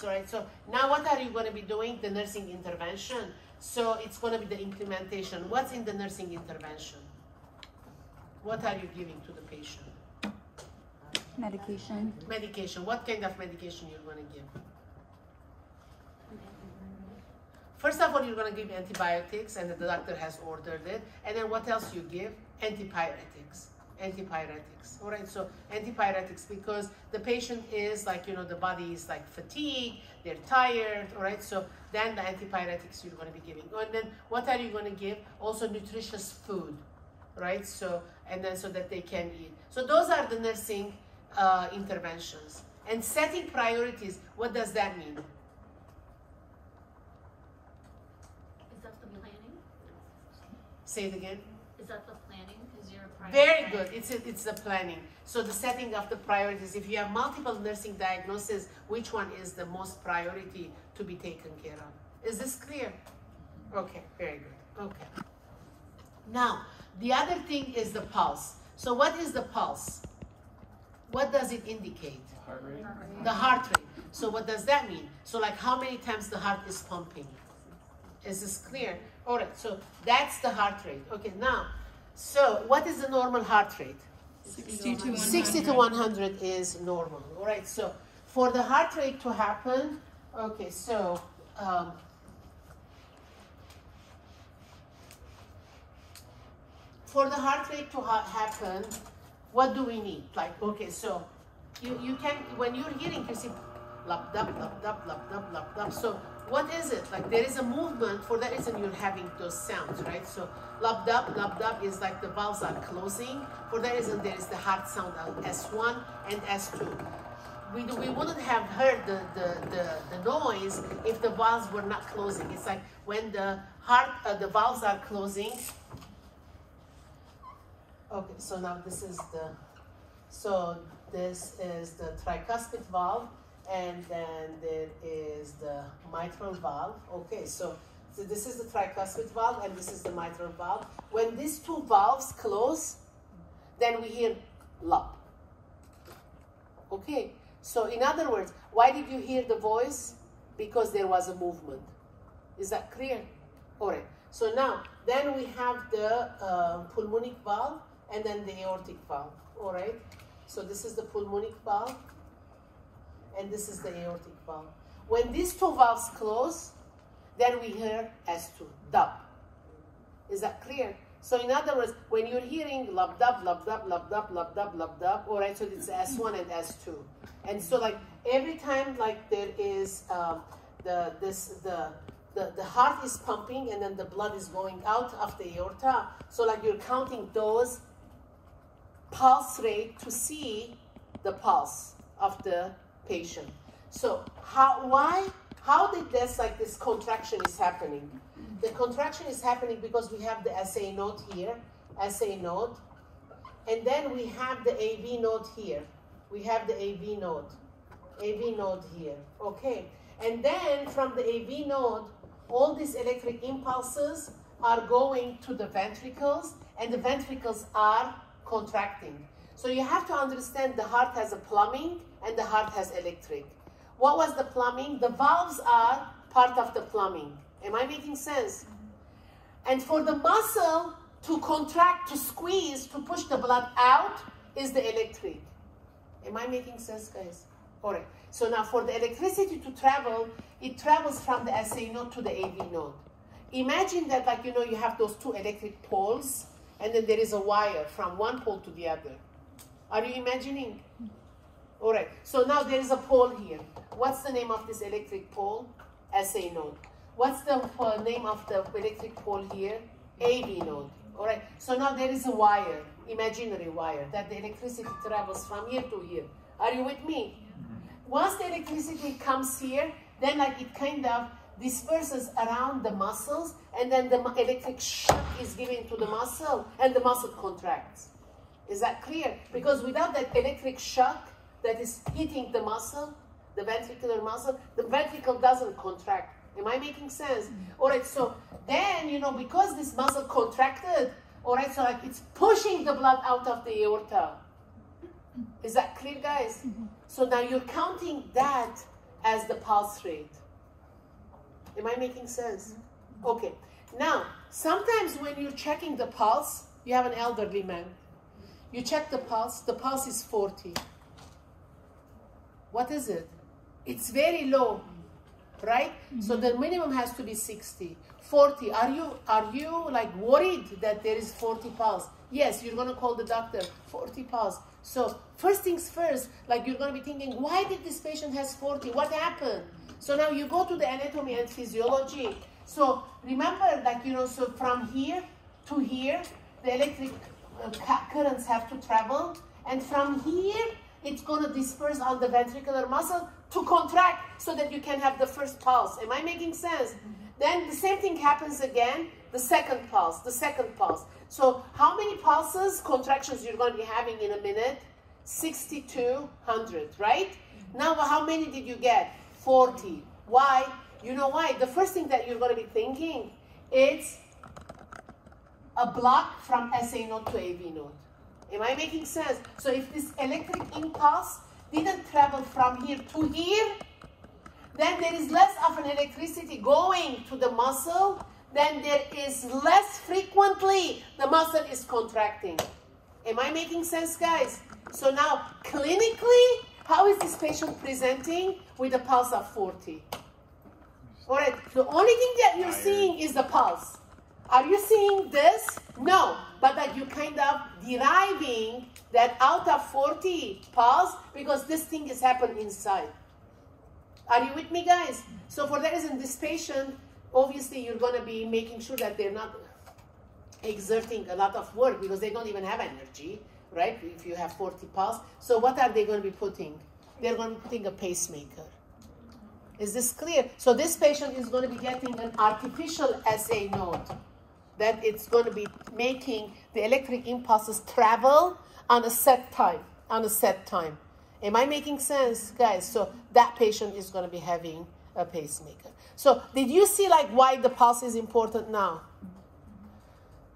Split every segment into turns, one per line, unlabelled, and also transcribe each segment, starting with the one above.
that. Right, so now what are you going to be doing? The nursing intervention. So it's going to be the implementation. What's in the nursing intervention? What are you giving to the patient?
Medication.
Medication. What kind of medication you're going to give? First of all, you're going to give antibiotics, and the doctor has ordered it. And then what else you give? Antipyretics. Antipyretics. All right. So antipyretics because the patient is like you know the body is like fatigued, they're tired. All right. So then the antipyretics you're going to be giving. And then what are you going to give? Also nutritious food, right? So and then so that they can eat. So those are the nursing uh, interventions. And setting priorities. What does that mean?
Is that the planning?
Say it again.
Is that the planning? Is your priority?
Very good. It's it's the planning. So the setting of the priorities. If you have multiple nursing diagnoses, which one is the most priority to be taken care of? Is this clear? Okay, very good. Okay. Now, the other thing is the pulse. So what is the pulse? What does it indicate?
Heart rate.
The heart rate. So what does that mean? So like how many times the heart is pumping? Is this clear? All right, so that's the heart rate. Okay, now, so what is the normal heart rate?
60 to 100.
60 to 100 is normal. All right, so for the heart rate to happen, okay, so um, for the heart rate to ha- happen, what do we need? Like, okay, so you, you can, when you're hearing, you see, lub dub, lub dub. So what is it? Like there is a movement, for that reason you're having those sounds, right? So lub dub is like the valves are closing. For that reason there is the heart sound S1 and S2. We, we wouldn't have heard the, the, the, the noise if the valves were not closing. It's like when the heart, uh, the valves are closing, Okay, so now this is the, so this is the tricuspid valve, and then there is the mitral valve. Okay, so, so this is the tricuspid valve, and this is the mitral valve. When these two valves close, then we hear lop. Okay, so in other words, why did you hear the voice? Because there was a movement. Is that clear? All right. So now, then we have the uh, pulmonic valve and then the aortic valve. All right. So this is the pulmonic valve, and this is the aortic valve. When these two valves close, then we hear S2, dub. Is that clear? So in other words, when you're hearing lub dub, lub dub, lub dub, lub dub, lub dub, all right, so it's S1 and S2. And so like every time like there is um, the this the the, the heart is pumping and then the blood is going out of the aorta. So like you're counting those pulse rate to see the pulse of the patient. So how why how did this like this contraction is happening? The contraction is happening because we have the SA node here, SA node, and then we have the AV node here. We have the AV node, AV node here. Okay, and then from the AV node, all these electric impulses are going to the ventricles, and the ventricles are contracting. So you have to understand the heart has a plumbing and the heart has electric. What was the plumbing? The valves are part of the plumbing. Am I making sense? And for the muscle to contract, to squeeze, to push the blood out is the electric. Am I making sense, guys? All right. So now for the electricity to travel, it travels from the SA node to the AV node. Imagine that like, you know, you have those two electric poles and then there is a wire from one pole to the other. Are you imagining? All right. So now there is a pole here. What's the name of this electric pole? SA node. What's the uh, name of the electric pole here? AV node. All right. So now there is a wire, imaginary wire, that the electricity travels from here to here. Are you with me? Once the electricity comes here, then like it kind of disperses around the muscles, and then the electric shock is given to the muscle, and the muscle contracts. Is that clear? Because without that electric shock that is hitting the muscle, the ventricular muscle, the ventricle doesn't contract. Am I making sense? Mm. All right, so then, you know, because this muscle contracted, all right, so like it's pushing the blood out of the aorta. Is that clear, guys? Mm-hmm. So now you're counting that as the pulse rate. Am I making sense? Mm-hmm. Okay. Now, sometimes when you're checking the pulse, you have an elderly man. You check the pulse, the pulse is 40. What is it? It's very low, right? So the minimum has to be 60. 40. Are you are you like worried that there is 40 pulse? Yes, you're gonna call the doctor. 40 pulse. So first things first, like you're gonna be thinking, why did this patient has 40? What happened? So now you go to the anatomy and physiology. So remember, like you know, so from here to here, the electric uh, currents have to travel, and from here it's gonna disperse on the ventricular muscle to contract so that you can have the first pulse. Am I making sense? Mm-hmm. Then the same thing happens again, the second pulse, the second pulse. So how many pulses, contractions you're going to be having in a minute? 6,200, right? Mm-hmm. Now how many did you get? 40. Why? You know why? The first thing that you're going to be thinking it's a block from SA node to AV node. Am I making sense? So if this electric impulse didn't travel from here to here, then there is less of an electricity going to the muscle, then there is less frequently the muscle is contracting. Am I making sense, guys? So now, clinically, how is this patient presenting with a pulse of 40? All right, the only thing that you're seeing is the pulse. Are you seeing this? No, but that you kind of deriving that out of 40 pulse because this thing is happening inside. Are you with me, guys? So for that reason, this patient, obviously, you're going to be making sure that they're not exerting a lot of work because they don't even have energy, right? If you have 40 pulse. So what are they going to be putting? They're going to be putting a pacemaker. Is this clear? So this patient is going to be getting an artificial SA node that it's going to be making the electric impulses travel on a set time, on a set time. Am I making sense, guys? So that patient is going to be having a pacemaker. So did you see like why the pulse is important now?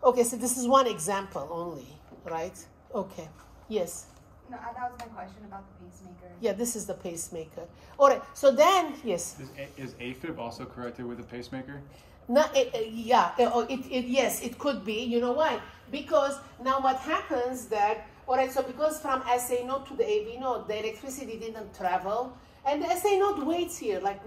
Okay, so this is one example only, right? Okay. Yes.
No, that was my question about the pacemaker.
Yeah, this is the pacemaker. All right. So then, yes.
Is, is AFib also corrected with a pacemaker?
No, it, uh, yeah, oh, it, it, yes, it could be. You know why? Because now what happens that, all right, so because from SA node to the AV node, the electricity didn't travel, and the SA node waits here, like,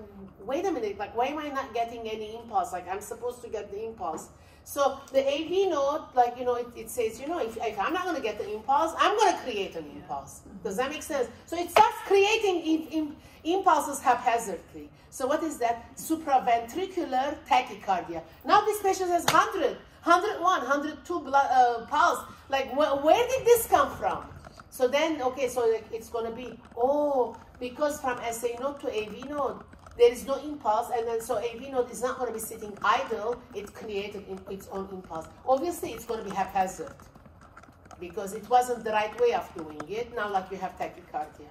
wait a minute, like, why am I not getting any impulse? Like, I'm supposed to get the impulse. So the AV node, like, you know, it, it says, you know, if, if I'm not going to get the impulse, I'm going to create an impulse. Does that make sense? So it starts creating im- im- impulses haphazardly. So what is that? Supraventricular tachycardia. Now this patient has 100, 101, 102 blood, uh, pulse. Like, wh- where did this come from? So then, okay, so like, it's going to be, oh, because from SA node to AV node, there is no impulse, and then so AV node is not going to be sitting idle. It created its own impulse. Obviously, it's going to be haphazard because it wasn't the right way of doing it. Now, like you have tachycardia.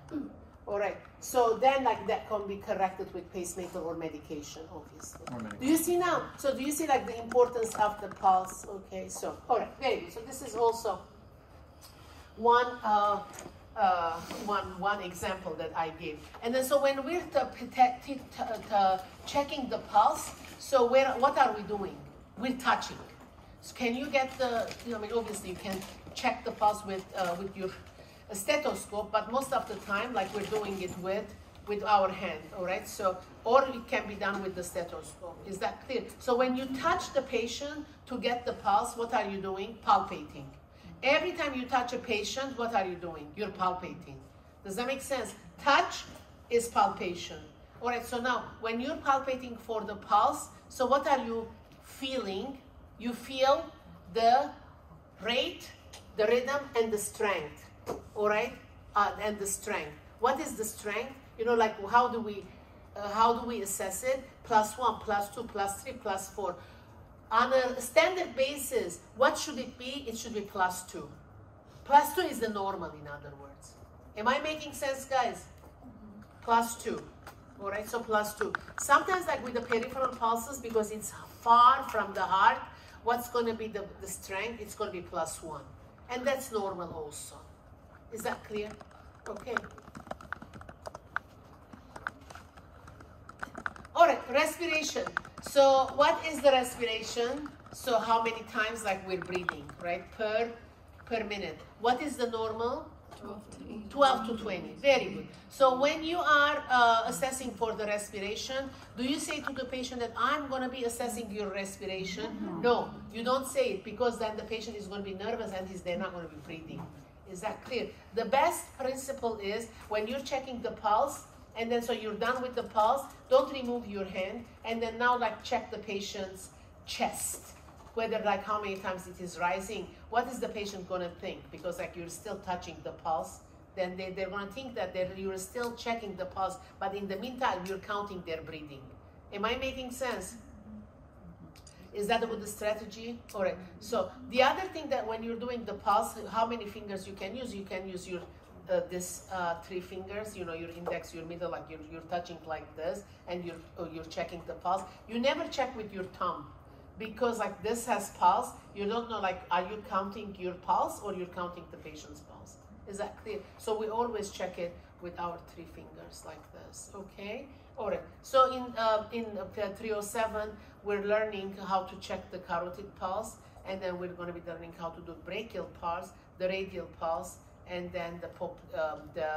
All right. So then, like that can be corrected with pacemaker or medication, obviously.
Or medication.
Do you see now? So do you see like the importance of the pulse? Okay. So all right, very good. So this is also one uh, uh, one one example that I gave. And then so when we're checking the pulse, so where what are we doing? We're touching. So can you get the? You know, I mean, obviously you can check the pulse with uh, with your stethoscope, but most of the time, like we're doing it with with our hand. All right. So or it can be done with the stethoscope. Is that clear? So when you touch the patient to get the pulse, what are you doing? Palpating. Every time you touch a patient, what are you doing? You're palpating. Does that make sense? Touch is palpation. All right, so now when you're palpating for the pulse, so what are you feeling? You feel the rate, the rhythm, and the strength. All right, uh, and the strength. What is the strength? You know, like how do we, uh, how do we assess it? Plus one, plus two, plus three, plus four on a standard basis, what should it be? It should be plus two. Plus two is the normal, in other words. Am I making sense, guys? Plus two. All right, so plus two. Sometimes, like with the peripheral pulses, because it's far from the heart, what's going to be the, the strength? It's going to be plus one. And that's normal also. Is that clear? Okay. All right, respiration. So what is the respiration? So how many times like we're breathing, right? Per per minute. What is the normal? 12 to 20. Very good. So when you are uh, assessing for the respiration, do you say to the patient that I'm going to be assessing your respiration? No, you don't say it because then the patient is going to be nervous and he's, they're not going to be breathing. Is that clear? The best principle is when you're checking the pulse, and then so you're done with the pulse, don't remove your hand, and then now like check the patient's chest whether like how many times it is rising, what is the patient going to think? Because like you're still touching the pulse, then they, they're going to think that you're still checking the pulse, but in the meantime, you're counting their breathing. Am I making sense? Is that a good strategy? All right. So the other thing that when you're doing the pulse, how many fingers you can use? You can use your this uh, three fingers. You know, your index, your middle, like you're, you're touching like this, and you're uh, you're checking the pulse. You never check with your thumb because like this has pulse, you don't know like are you counting your pulse or you're counting the patient's pulse. Is that clear? So we always check it with our three fingers like this. Okay. All right. So in uh, in uh, 307, we're learning how to check the carotid pulse, and then we're going to be learning how to do brachial pulse, the radial pulse, and then the pop, um, the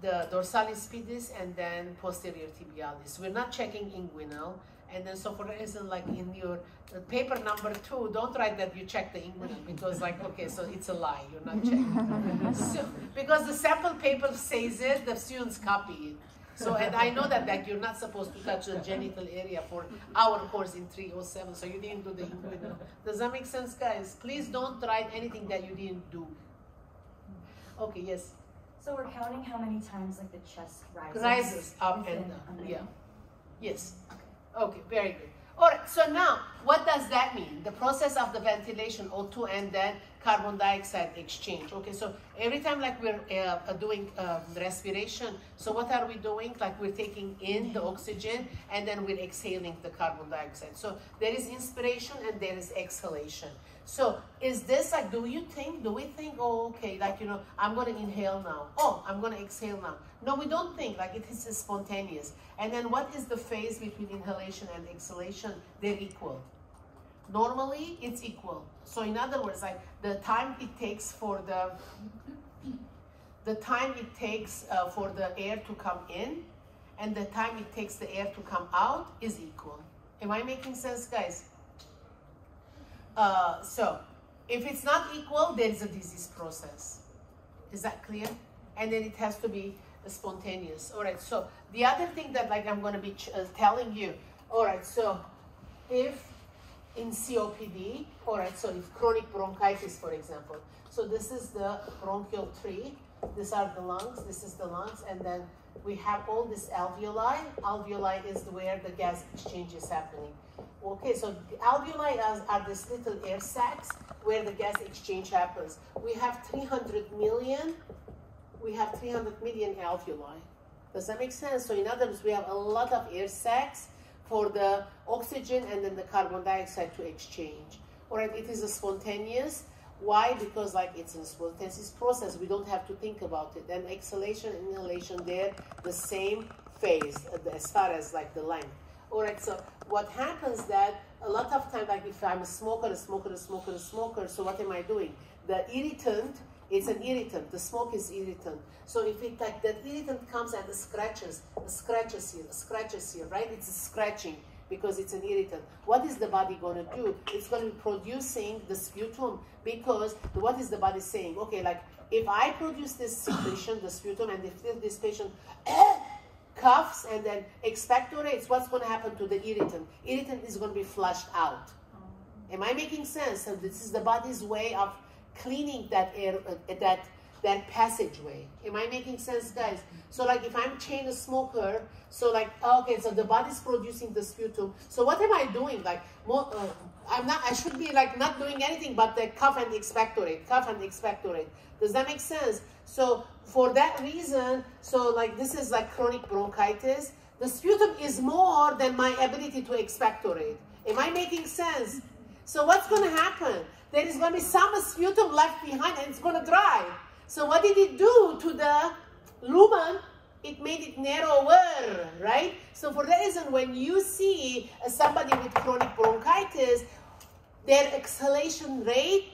the dorsalis pedis, and then posterior tibialis. We're not checking inguinal. And then so for reason like in your uh, paper number two, don't write that you check the inguinal because like, okay, so it's a lie, you're not checking. so, because the sample paper says it, the students copy it. So, and I know that, that you're not supposed to touch the genital area for our course in 307, so you didn't do the inguinal. Does that make sense, guys? Please don't write anything that you didn't do. Okay, yes.
So we're counting how many times like the chest rises.
Rises up and down. Yeah. Yes. Okay, very good. All right, so now what does that mean? The process of the ventilation, O2, and then carbon dioxide exchange. Okay, so every time like we're uh, doing um, respiration, so what are we doing? Like we're taking in the oxygen and then we're exhaling the carbon dioxide. So there is inspiration and there is exhalation. So is this like, do you think, do we think, oh, okay, like, you know, I'm going to inhale now. Oh, I'm going to exhale now. No, we don't think, like it is spontaneous. And then what is the phase between inhalation and exhalation? They're equal. Normally, it's equal. So in other words, like the time it takes for the, the time it takes uh, for the air to come in and the time it takes the air to come out is equal. Am I making sense, guys? Uh, so, if it's not equal, there is a disease process. Is that clear? And then it has to be spontaneous. All right. So the other thing that like I'm going to be uh, telling you. All right. So if in COPD, all right. So if chronic bronchitis, for example. So this is the bronchial tree. These are the lungs. This is the lungs, and then we have all this alveoli. Alveoli is where the gas exchange is happening. Okay, so alveoli are, are these little air sacs where the gas exchange happens. We have 300 million, we have 300 million alveoli. Does that make sense? So in other words, we have a lot of air sacs for the oxygen and then the carbon dioxide to exchange. All right, it is a spontaneous. Why? Because like it's a spontaneous process. We don't have to think about it. And exhalation and inhalation, they're the same phase uh, as far as like the length. All right, so what happens that a lot of time, like if I'm a smoker, a smoker, a smoker, a smoker, so what am I doing? The irritant, it's an irritant. The smoke is irritant. So if it like that irritant comes and scratches, scratches here, scratches here, right? It's scratching because it's an irritant. What is the body going to do? It's going to be producing the sputum because what is the body saying? Okay, like if I produce this secretion, the sputum, and if this patient coughs and then expectorates, what's going to happen to the irritant? Irritant is going to be flushed out. Oh. Am I making sense? So this is the body's way of cleaning that air, uh, that that passageway. Am I making sense, guys? So like if I'm chain a smoker, so like okay, so the body's producing the sputum. So what am I doing? Like more, uh, I'm not. I should be like not doing anything but the cough and expectorate, cough and expectorate. Does that make sense? So for that reason, so like this is like chronic bronchitis. The sputum is more than my ability to expectorate. Am I making sense? So what's going to happen? There is going to be some sputum left behind and it's going to dry. So what did it do to the lumen? it made it narrower, right? So for that reason, when you see uh, somebody with chronic bronchitis, their exhalation rate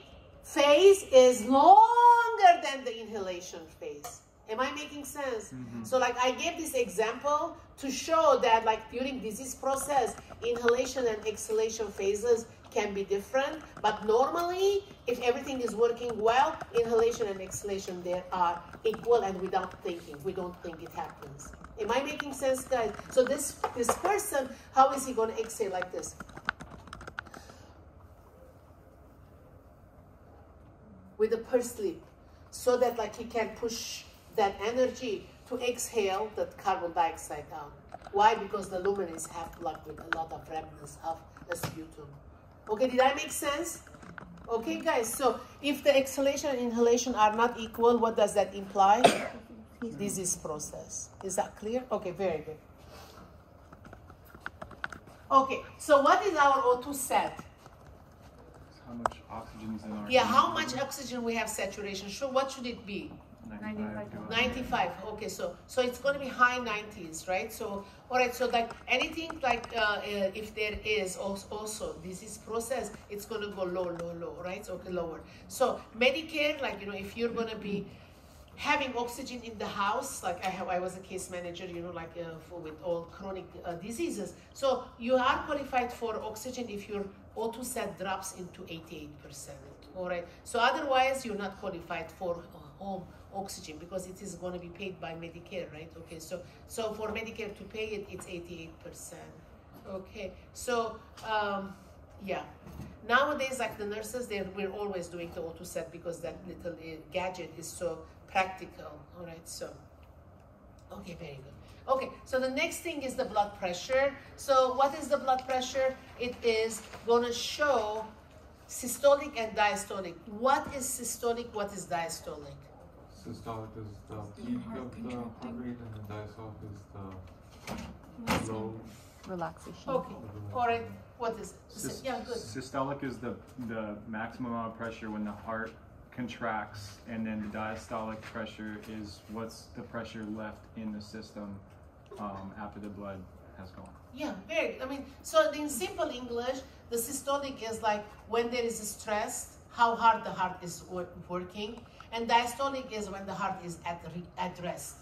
phase is longer than the inhalation phase. Am I making sense? So like I gave this example to show that like during disease process, inhalation and exhalation phases can be different, but normally if everything is working well, inhalation and exhalation there are equal and without thinking. We don't think it happens. Am I making sense, guys? So this this person, how is he gonna exhale like this? with a pursed lip so that like he can push that energy to exhale that carbon dioxide out. Why? Because the luminaries have like with a lot of remnants of the sputum. Okay, did I make sense? Okay, guys, so if the exhalation and inhalation are not equal, what does that imply? Disease process. Is that clear? Okay, very good. Okay, so what is our O2 sat?
How much oxygen is in our
Yeah, how much oxygen we have saturation? Sure, what should it be?
95
95 okay so so it's going to be high 90s right? So all right so like anything like uh, uh, if there is also, also disease process it's going to go low low low right? So okay lower. So medicare like you know if you're going to be having oxygen in the house like i have i was a case manager you know like uh, for with all chronic uh, diseases. So you are qualified for oxygen if your o2 sat drops into 88 percent all right? So otherwise you're not qualified for uh, home oxygen because it is going to be paid by medicare right? Okay so so for medicare to pay it it's 88 percent. Okay so um yeah. Nowadays like the nurses they we're always doing the O2 sat because that little uh, gadget is so practical. All right so okay very good. Okay so the next thing is the blood pressure. So what is the blood pressure? It is going to show systolic and diastolic. What is systolic? What is diastolic
Systolic is the peak of the heart rate and the diastolic is the low.
Relaxation.
okay all right what is it
Sys-
yeah good
Systolic is the, the maximum amount of pressure when the heart contracts, and then the diastolic pressure is what's the pressure left in the system um, after the blood has gone.
Yeah, very. good. I mean, so in simple English, the systolic is like when there is stress, how hard the heart is working, and diastolic is when the heart is at at rest.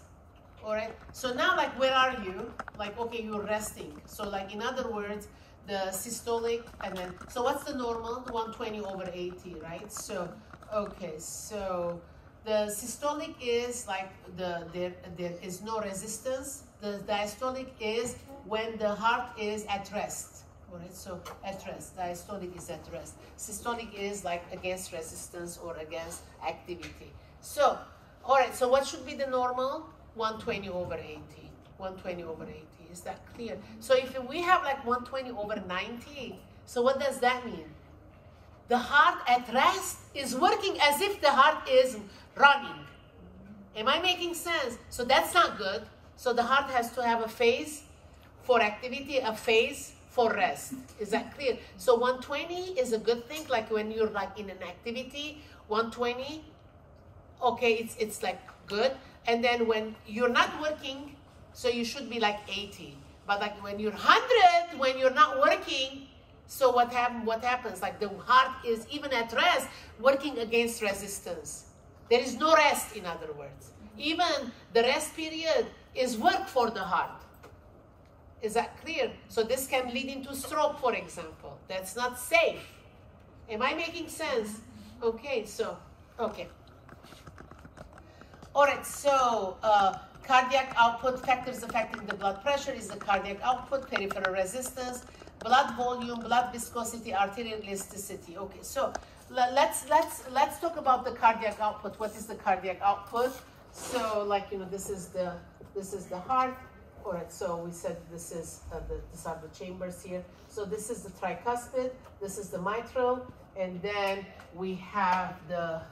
All right. So now, like, where are you? Like, okay, you're resting. So, like, in other words, the systolic, and then so what's the normal? 120 over 80, right? So, okay, so the systolic is like the there there is no resistance. The diastolic is when the heart is at rest. All right, so at rest. Diastolic is at rest. Systolic is like against resistance or against activity. So, all right, so what should be the normal? 120 over 80. 120 over 80. Is that clear? So if we have like 120 over 90, so what does that mean? The heart at rest is working as if the heart is running. Am I making sense? So that's not good. So the heart has to have a phase for activity, a phase for rest. Is that clear? So 120 is a good thing, like when you're like in an activity, 120, okay, it's it's like good. And then when you're not working, so you should be like 80. But like when you're 100, when you're not working, so what happen, What happens? Like the heart is even at rest, working against resistance. There is no rest, in other words. Even the rest period is work for the heart. Is that clear? So this can lead into stroke, for example. That's not safe. Am I making sense? Okay, so, okay. All right, so uh, cardiac output factors affecting the blood pressure is the cardiac output, peripheral resistance, blood volume, blood viscosity, arterial elasticity. Okay, so let's let's let's talk about the cardiac output. What is the cardiac output? So, like you know, this is the this is the heart. All right, so we said this is uh, the these are the chambers here. So this is the tricuspid. This is the mitral, and then we have the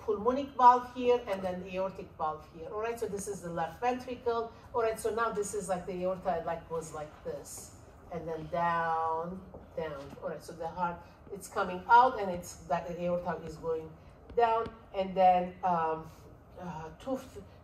pulmonic valve here and then the aortic valve here. All right, so this is the left ventricle. All right, so now this is like the aorta like goes like this and then down, down. All right, so the heart it's coming out and it's that the aorta is going down and then um, uh, two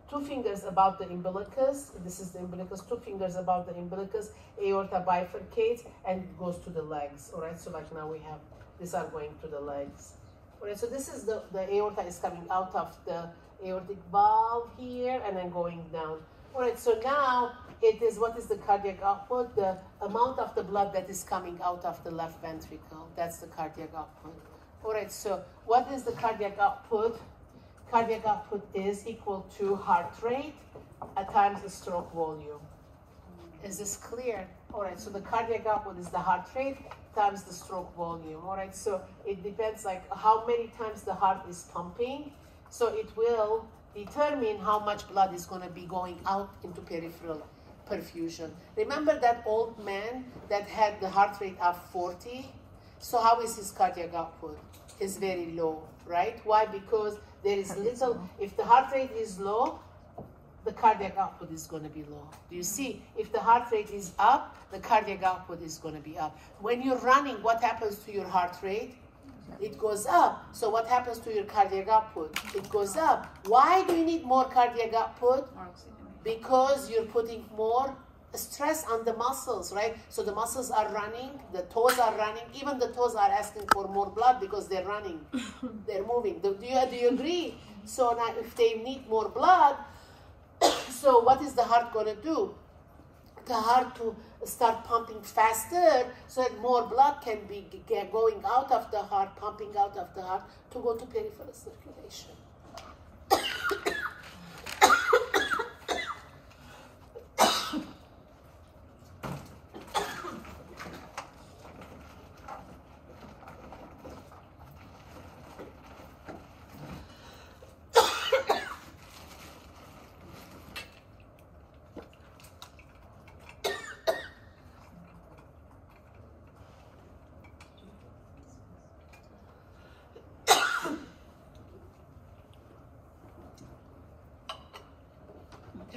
two fingers about the umbilicus. This is the umbilicus. Two fingers about the umbilicus. Aorta bifurcates and goes to the legs. All right. So like now we have these are going to the legs. All right. So this is the the aorta is coming out of the aortic valve here and then going down. All right. So now it is what is the cardiac output? The amount of the blood that is coming out of the left ventricle. That's the cardiac output. All right. So what is the cardiac output? Cardiac output is equal to heart rate at times the stroke volume. Is this clear? All right, so the cardiac output is the heart rate times the stroke volume. All right, so it depends like how many times the heart is pumping. So it will determine how much blood is going to be going out into peripheral perfusion. Remember that old man that had the heart rate of 40? So how is his cardiac output? Is very low, right? Why? Because there is little, if the heart rate is low, the cardiac output is going to be low. Do you see? If the heart rate is up, the cardiac output is going to be up. When you're running, what happens to your heart rate? It goes up. So what happens to your cardiac output? It goes up. Why do you need more cardiac output? Because you're putting more stress on the muscles, right? So the muscles are running, the toes are running, even the toes are asking for more blood because they're running, they're moving. Do, you, do you agree? So now if they need more blood, so what is the heart going to do? The heart to start pumping faster so that more blood can be going out of the heart, pumping out of the heart to go to peripheral circulation.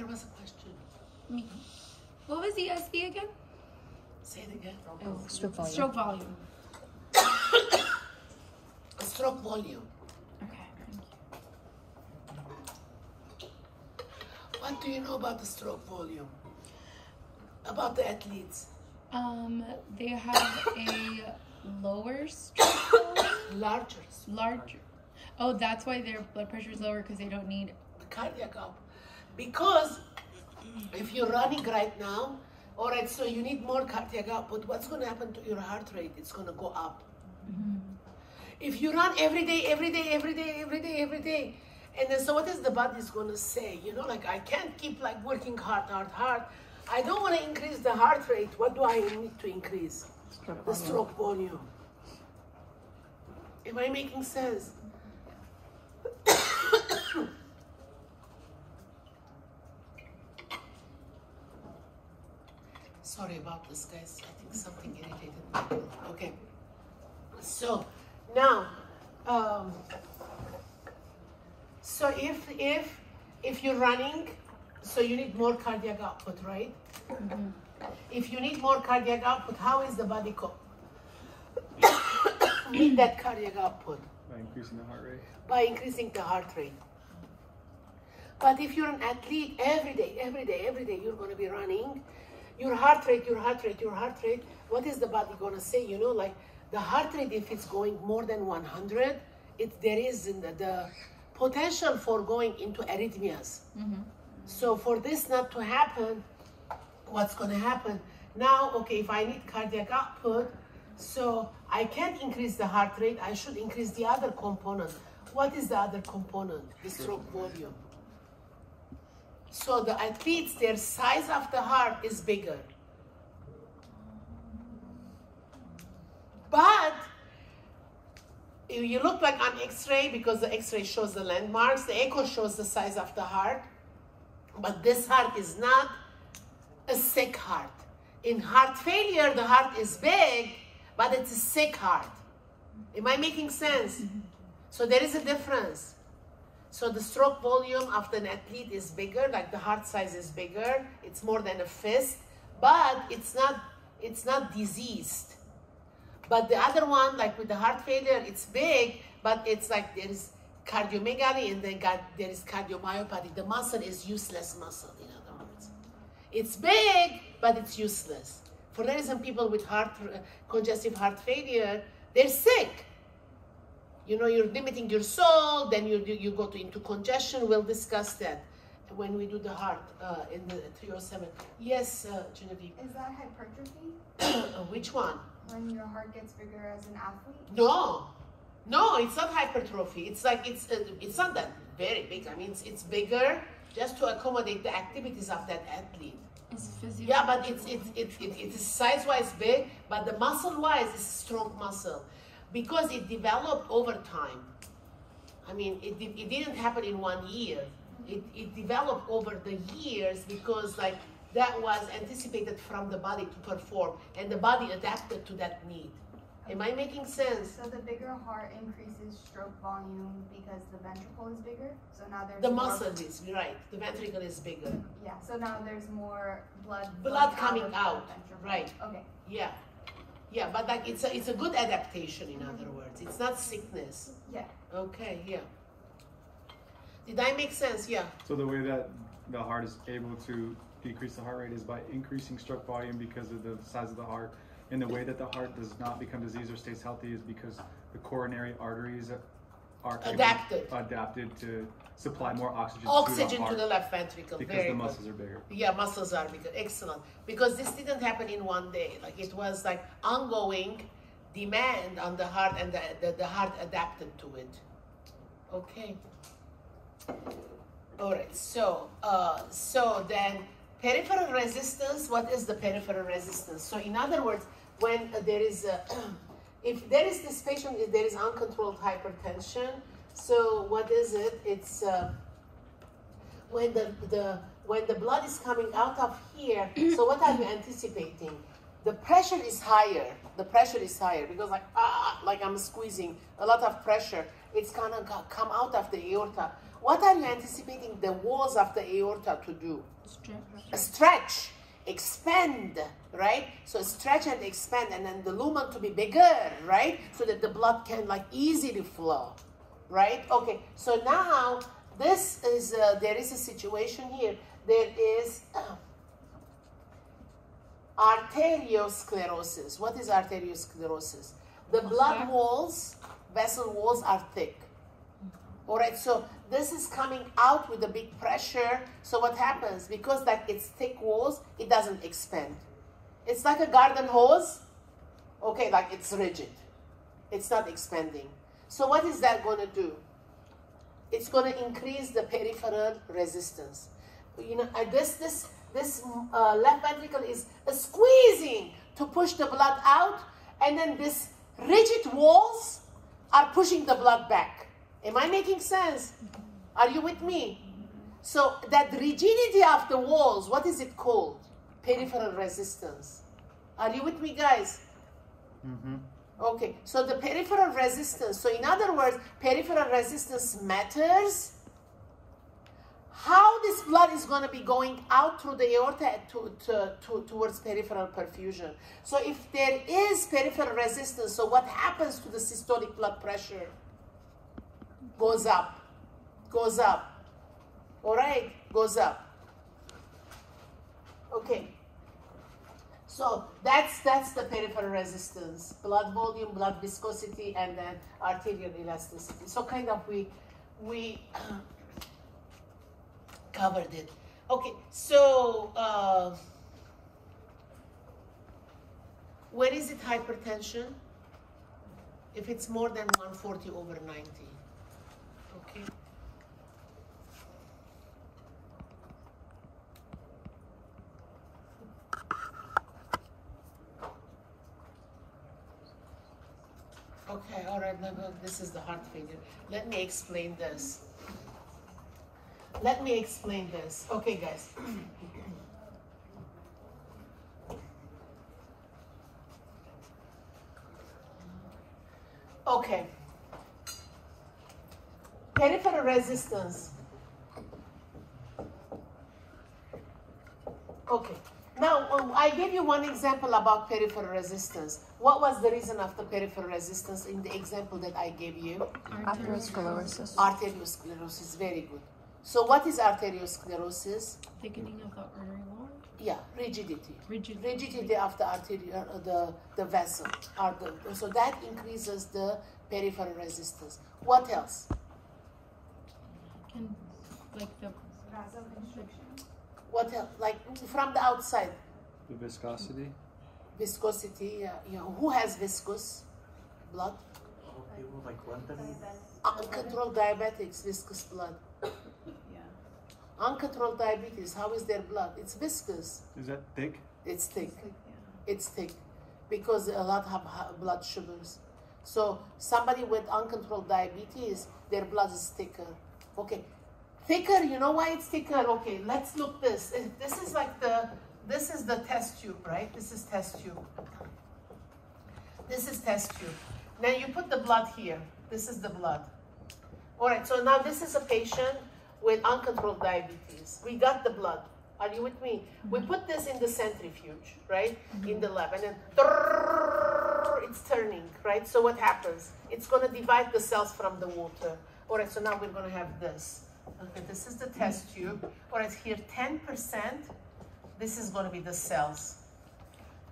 There was a question. Me.
What was the SV again?
Say it again.
Stroke volume.
Stroke volume.
Stroke volume.
Okay. Thank you.
What do you know about the stroke volume? About the athletes?
Um, they have a lower stroke volume,
Larger.
larger. Oh, that's why their blood pressure is lower because they don't need.
cardiac up. Because if you're running right now, all right, so you need more cardiac output. What's going to happen to your heart rate? It's going to go up. Mm-hmm. If you run every day, every day, every day, every day, every day, and then so what is the body's going to say? You know, like I can't keep like working hard, hard, hard. I don't want to increase the heart rate. What do I need to increase? The stroke volume. Am I making sense? Sorry about this, guys. I think something irritated me. Okay. So now, um, so if if if you're running, so you need more cardiac output, right? If you need more cardiac output, how is the body co- need that cardiac output?
By increasing the heart rate.
by increasing the heart rate. But if you're an athlete, every day, every day, every day, you're going to be running. Your heart rate, your heart rate, your heart rate. What is the body going to say? You know, like the heart rate, if it's going more than 100, it there is in the, the potential for going into arrhythmias. Mm-hmm. So for this not to happen, what's going to happen now? Okay, if I need cardiac output, so I can't increase the heart rate. I should increase the other component. What is the other component? The stroke volume. So the athletes, their size of the heart is bigger. But you look like on X-ray because the X-ray shows the landmarks, the echo shows the size of the heart. But this heart is not a sick heart. In heart failure, the heart is big, but it's a sick heart. Am I making sense? Mm-hmm. So there is a difference. So the stroke volume of an athlete is bigger, like the heart size is bigger. It's more than a fist, but it's not it's not diseased. But the other one, like with the heart failure, it's big, but it's like there's cardiomegaly and then got, there is cardiomyopathy. The muscle is useless muscle, in other words. It's big, but it's useless. For that reason, people with heart uh, congestive heart failure, they're sick. You know, you're limiting your soul, then you you go to into congestion. We'll discuss that when we do the heart uh, in the 307. Yes, uh, Genevieve.
Is that hypertrophy
Which one?
when your heart gets bigger as an athlete?
No, no, it's not hypertrophy. It's like it's uh, it's not that very big. I mean, it's, it's bigger just to accommodate the activities of that athlete. Yeah, but it's it's it's it, it is size wise big, but the muscle wise is strong muscle because it developed over time. I mean, it, it didn't happen in one year. It, it developed over the years because like that was anticipated from the body to perform and the body adapted to that need. Am I making sense?
So the bigger heart increases stroke volume because the ventricle is bigger. So now there's
The
more-
muscle is right. The ventricle is bigger.
Yeah. So now there's more blood.
Blood
flowing
coming
the
out, right.
Okay.
Yeah, yeah. But like it's a it's a good adaptation. In other mm-hmm. words, it's not sickness.
Yeah.
Okay. Yeah. Did I make sense? Yeah.
So the way that the heart is able to decrease the heart rate is by increasing stroke volume because of the size of the heart. And the way that the heart does not become diseased or stays healthy is because the coronary arteries are able-
Adapted.
adapted to supply more oxygen,
Oxygen
to the,
to the left ventricle.
because
Very
the
good.
muscles are bigger.
Yeah, muscles are bigger. Excellent. Because this didn't happen in one day. Like it was like ongoing demand on the heart, and the, the, the heart adapted to it. Okay. All right. So, uh, so then peripheral resistance. What is the peripheral resistance? So, in other words, when there is a, if there is this patient, if there is uncontrolled hypertension. So, what is it? It's uh, when the, the when the blood is coming out of here, so what are you anticipating? The pressure is higher. The pressure is higher because like ah, like I'm squeezing a lot of pressure. It's gonna come out of the aorta. What are you anticipating the walls of the aorta to do?
Stretch.
Stretch, expand, right? So stretch and expand, and then the lumen to be bigger, right? So that the blood can like easily flow, right? Okay. So now this is uh, there is a situation here. There is uh, arteriosclerosis. What is arteriosclerosis? The blood walls, vessel walls are thick. All right, so this is coming out with a big pressure. So what happens? Because like it's thick walls, it doesn't expand. It's like a garden hose. Okay, like it's rigid. It's not expanding. So what is that going to do? It's going to increase the peripheral resistance. You know, uh, this this this uh, left ventricle is squeezing to push the blood out, and then this rigid walls are pushing the blood back. Am I making sense? Are you with me? So that rigidity of the walls, what is it called? Peripheral resistance. Are you with me, guys?
Mm-hmm.
Okay, so the peripheral resistance. So in other words, peripheral resistance matters. How this blood is going to be going out through the aorta to, to, to, towards peripheral perfusion. So if there is peripheral resistance, so what happens to the systolic blood pressure? Goes up, goes up. All right, goes up. Okay. So that's that's the peripheral resistance, blood volume, blood viscosity, and then arterial elasticity. So kind of we we covered it. Okay, so uh, when is it hypertension? If it's more than 140 over 90. Okay. Okay, all right, now go- this is the heart failure. Let me explain this. Let me explain this. Okay, guys. Okay. Peripheral resistance. Okay. Now, I gave you one example about peripheral resistance. What was the reason of the peripheral resistance in the example that I gave you?
Arteriosclerosis.
Arteriosclerosis, very good. So what is arteriosclerosis?
Thickening of the artery wall.
Yeah, rigidity.
Rigid.
Rigidity of the arterial, uh, the, the vessel. Or the, so that increases the peripheral resistance. What else?
Can like the
Vasoconstriction.
What else? Like from the outside,
The viscosity.
viscosity. Yeah, yeah. Who has viscous blood?
People like London.
Uncontrolled diabetics, viscous blood. Yeah. Uncontrolled diabetes, how is their blood? It's viscous.
Is that thick?
It's thick. It's thick because a lot have blood sugars. So somebody with uncontrolled diabetes, their blood is thicker. Okay, thicker. You know why it's thicker? Okay, let's look this. This is like the this is the test tube, right? This is test tube. This is test tube. Now you put the blood here. This is the blood. All right. So now this is a patient with uncontrolled diabetes. We got the blood. Are you with me? We mm-hmm. put this in the centrifuge, right? Mm-hmm. In the lab, and then it's turning, right? So what happens? It's going to divide the cells from the water. All right. So now we're going to have this. Okay. This is the test tube. All right. Here, 10%. This is going to be the cells.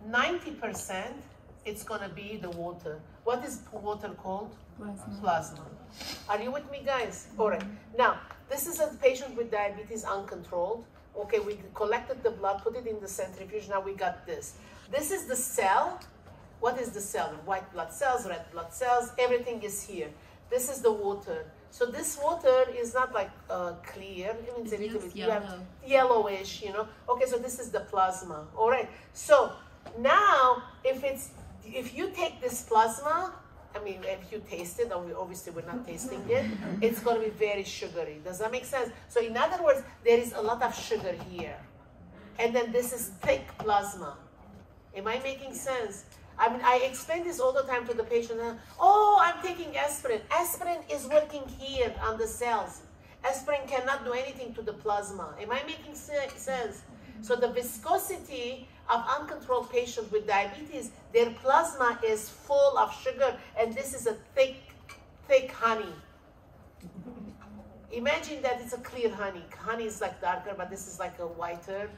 90%. It's going to be the water. What is water called?
plasma.
plasma. Are you with me, guys? Mm-hmm. All right. Now, this is a patient with diabetes uncontrolled. Okay, we collected the blood, put it in the centrifuge. Now we got this. This is the cell. What is the cell? White blood cells, red blood cells, everything is here. This is the water. So this water is not like uh, clear. I mean, it's a little bit
yellow.
yellowish, you know. Okay, so this is the plasma. All right. So now, if it's if you take this plasma, I mean, if you taste it, obvi- obviously we're not tasting it, it's going to be very sugary. Does that make sense? So in other words, there is a lot of sugar here, and then this is thick plasma. Am I making sense? I mean, I explain this all the time to the patient. Oh, I'm taking aspirin. Aspirin is working here on the cells. Aspirin cannot do anything to the plasma. Am I making sense? So the viscosity of uncontrolled patients with diabetes, their plasma is full of sugar, and this is a thick, thick honey. Imagine that it's a clear honey. Honey is like darker, but this is like a whiter,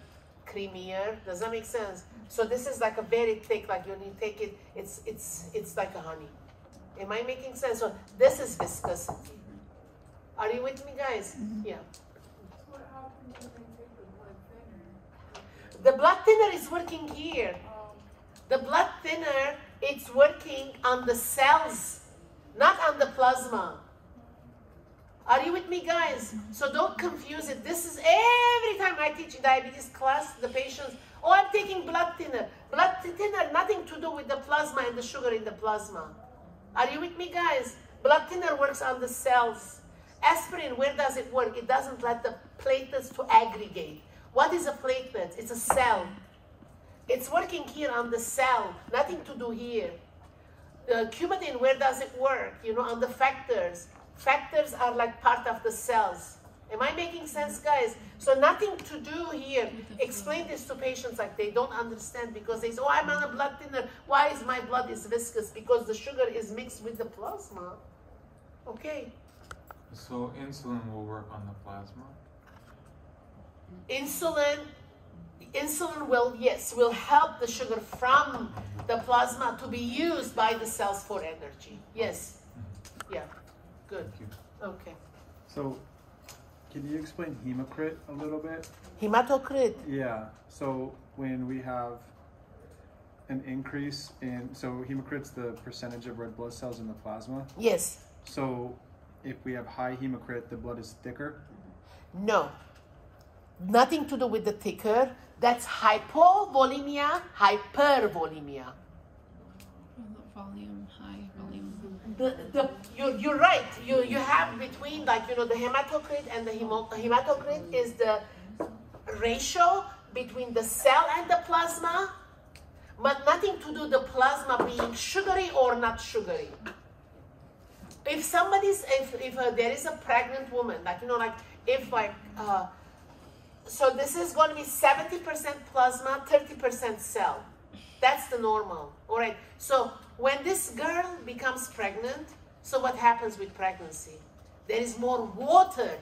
creamier. Does that make sense? So this is like a very thick, like when you take it, it's it's it's like a honey. Am I making sense? So this is viscosity. Are you with me, guys? Mm-hmm. Yeah.
What happens when they take the blood thinner?
The blood thinner is working here. Oh. The blood thinner, it's working on the cells, not on the plasma. Are you with me, guys? So don't confuse it. This is every time I teach a diabetes class, the patients, oh, I'm taking blood thinner. Blood thinner, nothing to do with the plasma and the sugar in the plasma. Are you with me, guys? Blood thinner works on the cells. Aspirin, where does it work? It doesn't let the platelets to aggregate. What is a platelet? It's a cell. It's working here on the cell, nothing to do here. The Coumadin, where does it work? You know, on the factors. Factors are like part of the cells. Am I making sense, guys? So nothing to do here. Explain this to patients like they don't understand because they say, "Oh, I'm on a blood thinner. Why is my blood is viscous? Because the sugar is mixed with the plasma." Okay.
So insulin will work on the plasma.
insulin insulin will yes will help the sugar from the plasma to be used by the cells for energy yes mm-hmm. yeah good
Thank you.
okay
So, can you explain hemocrit a little bit?
hematocrit
Yeah. So when we have an increase in so hemocrit's the percentage of red blood cells in the plasma.
yes
So if we have high hemocrit, the blood is thicker.
no nothing to do with the thicker that's hypovolemia hypervolemia
Volume, high volume.
The, the, you, you're right. You, you have between, like, you know, the hematocrit and the hemo, hematocrit is the ratio between the cell and the plasma, but nothing to do the plasma being sugary or not sugary. If somebody's, if, if uh, there is a pregnant woman, like, you know, like, if like, uh, so this is going to be 70% plasma, 30% cell. That's the normal. All right. So when this girl becomes pregnant, so what happens with pregnancy? There is more water.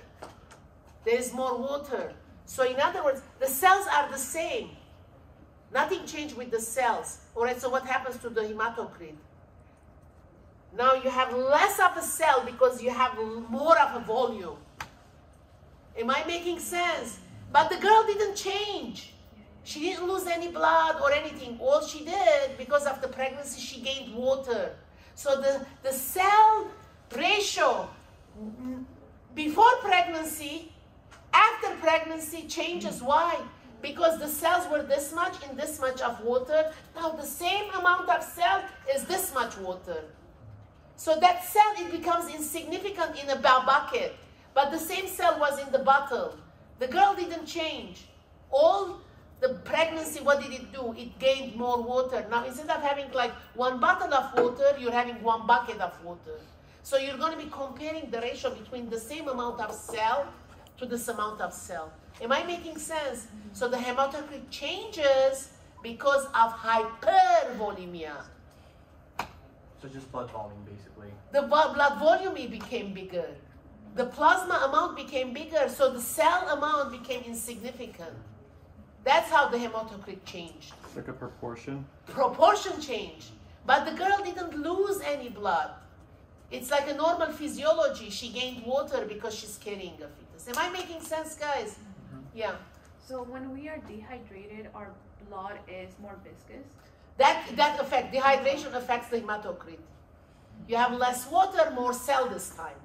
There is more water. So in other words, the cells are the same. Nothing changed with the cells. All right. So what happens to the hematocrit? Now you have less of a cell because you have more of a volume. Am I making sense? But the girl didn't change. She didn't lose any blood or anything. All she did, because of the pregnancy, she gained water. So the, the cell ratio before pregnancy, after pregnancy changes. Why? Because the cells were this much in this much of water. Now the same amount of cell is this much water. So that cell, it becomes insignificant in a bucket. But the same cell was in the bottle. The girl didn't change. All the pregnancy, what did it do? It gained more water. Now, instead of having like one bottle of water, you're having one bucket of water. So you're going to be comparing the ratio between the same amount of cell to this amount of cell. Am I making sense? So the hematocrit changes because of hypervolemia.
So just blood volume, basically.
The blood volume became bigger. The plasma amount became bigger, so the cell amount became insignificant. That's how the hematocrit changed.
It's like a proportion.
Proportion changed. But the girl didn't lose any blood. It's like a normal physiology. She gained water because she's carrying a fetus. Am I making sense, guys? Mm-hmm. Yeah.
So when we are dehydrated, our blood is more viscous?
That, that effect, dehydration affects the hematocrit. You have less water, more cell this time.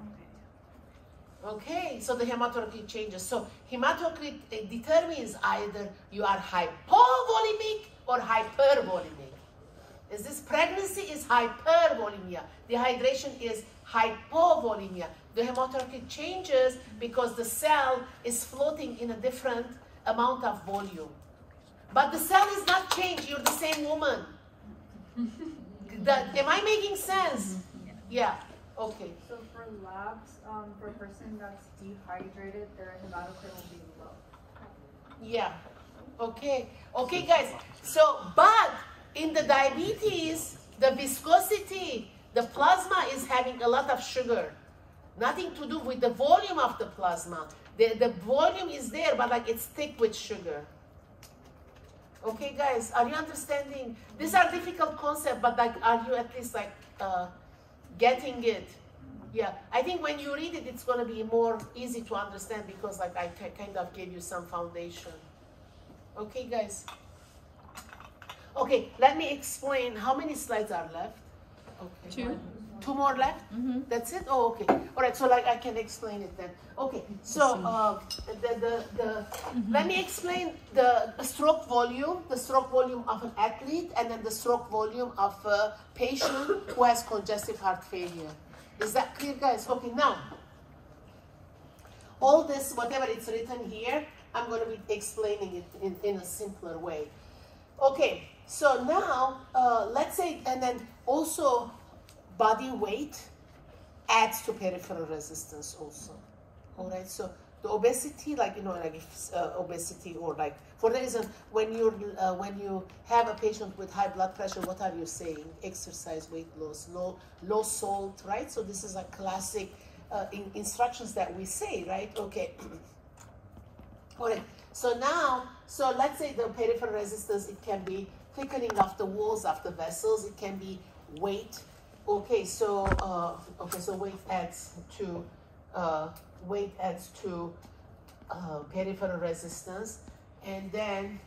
Okay, so the hematocrit changes. So hematocrit determines either you are hypovolemic or hypervolemic. Is this pregnancy is hypervolemia. Dehydration is hypovolemia. The hematocrit changes because the cell is floating in a different amount of volume. But the cell is not changed. You're the same woman. the, am I making sense? Yeah. Okay.
So for labs, um, for a person that's dehydrated, their hematocrit will be low.
Yeah. Okay. Okay, guys. So, but in the diabetes, the viscosity, the plasma is having a lot of sugar. Nothing to do with the volume of the plasma. The, the volume is there, but like it's thick with sugar. Okay, guys, are you understanding? These are difficult concepts, but like, are you at least like uh, getting it? Yeah, I think when you read it, it's going to be more easy to understand because like I kind of gave you some foundation. Okay, guys. Okay, let me explain how many slides are left. Okay.
Two.
Two more left?
Mm-hmm.
That's it? Oh, okay. All right, so like I can explain it then. Okay, so uh, the, the, the,
Mm-hmm.
let me explain the, the stroke volume, the stroke volume of an athlete, and then the stroke volume of a patient who has congestive heart failure. Is that clear, guys? Okay, now, all this, whatever it's written here, I'm going to be explaining it in, in a simpler way. Okay, so now, uh, let's say, and then also body weight adds to peripheral resistance also. All right, so the obesity, like you know, like if, uh, obesity or like for the reason when you uh, when you have a patient with high blood pressure, what are you saying? Exercise, weight loss, low low salt, right? So this is a classic uh, in, instructions that we say, right? Okay. All right. So now, so let's say the peripheral resistance, it can be thickening of the walls of the vessels. It can be weight. Okay, so uh, okay, so weight adds to uh, weight adds to uh, peripheral resistance, and then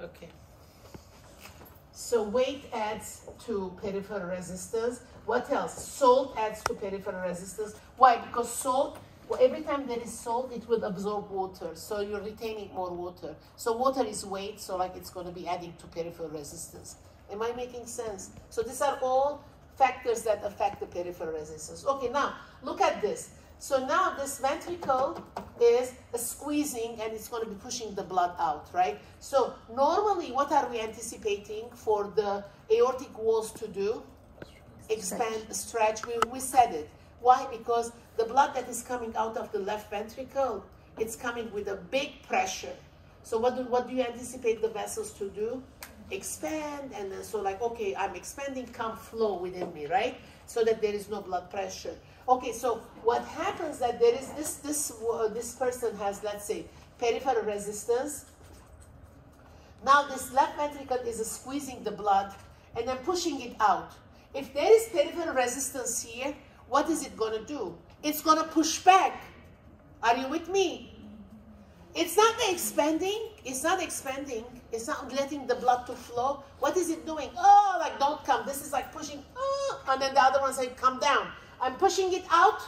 okay. So weight adds to peripheral resistance. What else? Salt adds to peripheral resistance. Why? Because salt, well, every time there is salt, it will absorb water. So you're retaining more water. So water is weight, so like it's going to be adding to peripheral resistance. Am I making sense? So these are all factors that affect the peripheral resistance. Okay, now look at this. So now this ventricle is squeezing and it's going to be pushing the blood out, right? So normally what are we anticipating for the aortic walls to do? Expand, stretch. We, we said it. Why? Because the blood that is coming out of the left ventricle, it's coming with a big pressure. So what do, what do you anticipate the vessels to do? Expand, and then so like, okay, I'm expanding, come flow within me, right? So that there is no blood pressure. Okay, so what happens that there is this, this, uh, this person has, let's say, peripheral resistance. Now this left ventricle is squeezing the blood and then pushing it out. If there is peripheral resistance here, what is it going to do? It's going to push back. Are you with me? It's not expanding. It's not expanding. It's not letting the blood to flow. What is it doing? Oh, like don't come. This is like pushing. Oh, and then the other one say come down. I'm pushing it out,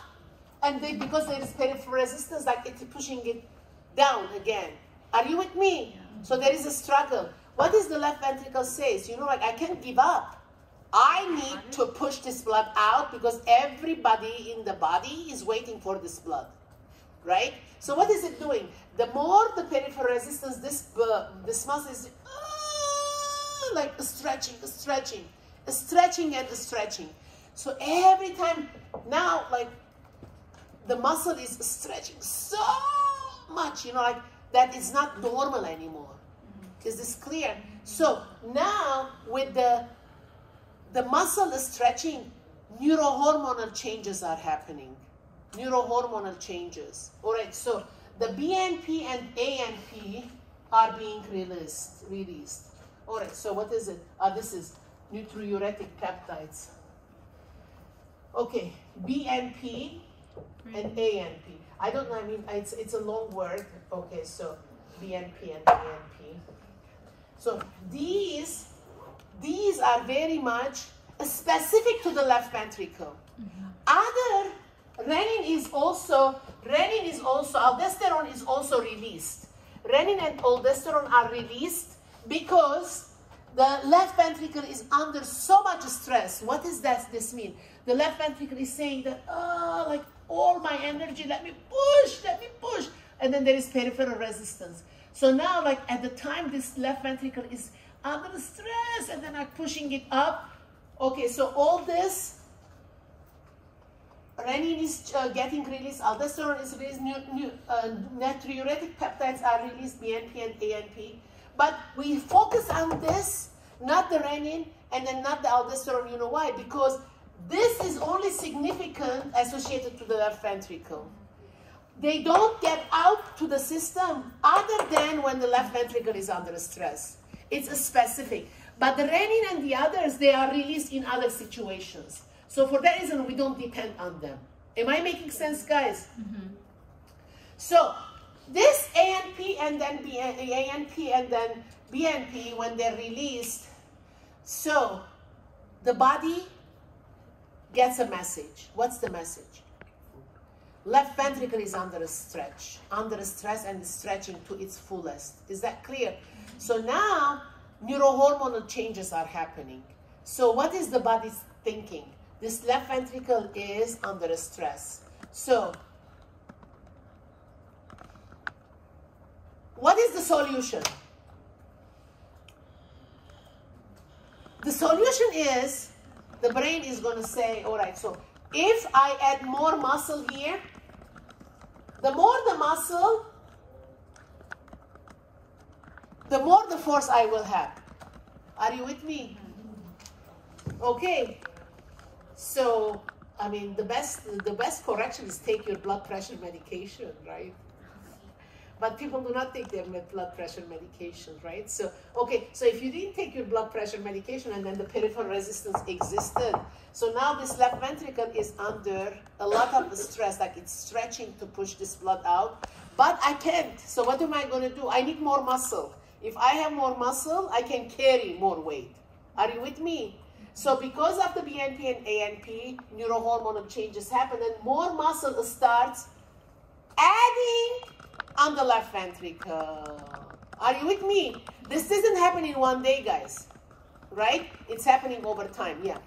and they, because there is peripheral resistance, like it's pushing it down again. Are you with me? So there is a struggle. What is the left ventricle says? You know, like I can't give up. I need to push this blood out because everybody in the body is waiting for this blood, right? So what is it doing? The more the peripheral resistance, this uh, this muscle is uh, like stretching, stretching, stretching and stretching. So every time now, like the muscle is stretching so much, you know, like that is not normal anymore. Is this clear? So now with the the muscle is stretching, neurohormonal changes are happening. Neurohormonal changes. All right, so the BNP and ANP are being released. released. All right, so what is it? Uh, this is natriuretic peptides. Okay, BNP and ANP. I don't know, I mean, it's, it's a long word. Okay, so BNP and ANP. So these these are very much specific to the left ventricle. Other renin is also renin is also aldosterone is also released. Renin and aldosterone are released because the left ventricle is under so much stress. What does that this mean? The left ventricle is saying that oh like all my energy, let me push, let me push. And then there is peripheral resistance. So now like at the time this left ventricle is under stress and then I'm pushing it up. Okay, so all this, renin is uh, getting released, aldosterone is released, new, new, uh, natriuretic peptides are released, BNP and ANP. But we focus on this, not the renin, and then not the aldosterone. You know why? Because this is only significant associated to the left ventricle. They don't get out to the system other than when the left ventricle is under stress. It's specific. But the renin and the others, they are released in other situations. So for that reason, we don't depend on them. Am I making sense, guys? Mm-hmm. So this ANP and then B- ANP and then BNP, when they're released, so the body gets a message. What's the message? Left ventricle is under a stretch, under a stress and stretching to its fullest. Is that clear? So now neurohormonal changes are happening. So what is the body thinking? This left ventricle is under stress. So what is the solution? The solution is the brain is going to say, all right, so if I add more muscle here, the more the muscle, the more the force I will have. Are you with me? Mm-hmm. Okay. So, I mean, the best the best correction is take your blood pressure medication, right? But people do not take their blood pressure medication, right? So, okay, so if you didn't take your blood pressure medication and then the peripheral resistance existed, so now this left ventricle is under a lot of stress, like it's stretching to push this blood out, but I can't. So what am I going to do? I need more muscle. If I have more muscle, I can carry more weight. Are you with me? So because of the BNP and ANP, neurohormonal changes happen and more muscle starts adding on the left ventricle. Are you with me? This doesn't happen in one day, guys. Right? It's happening over time. Yeah.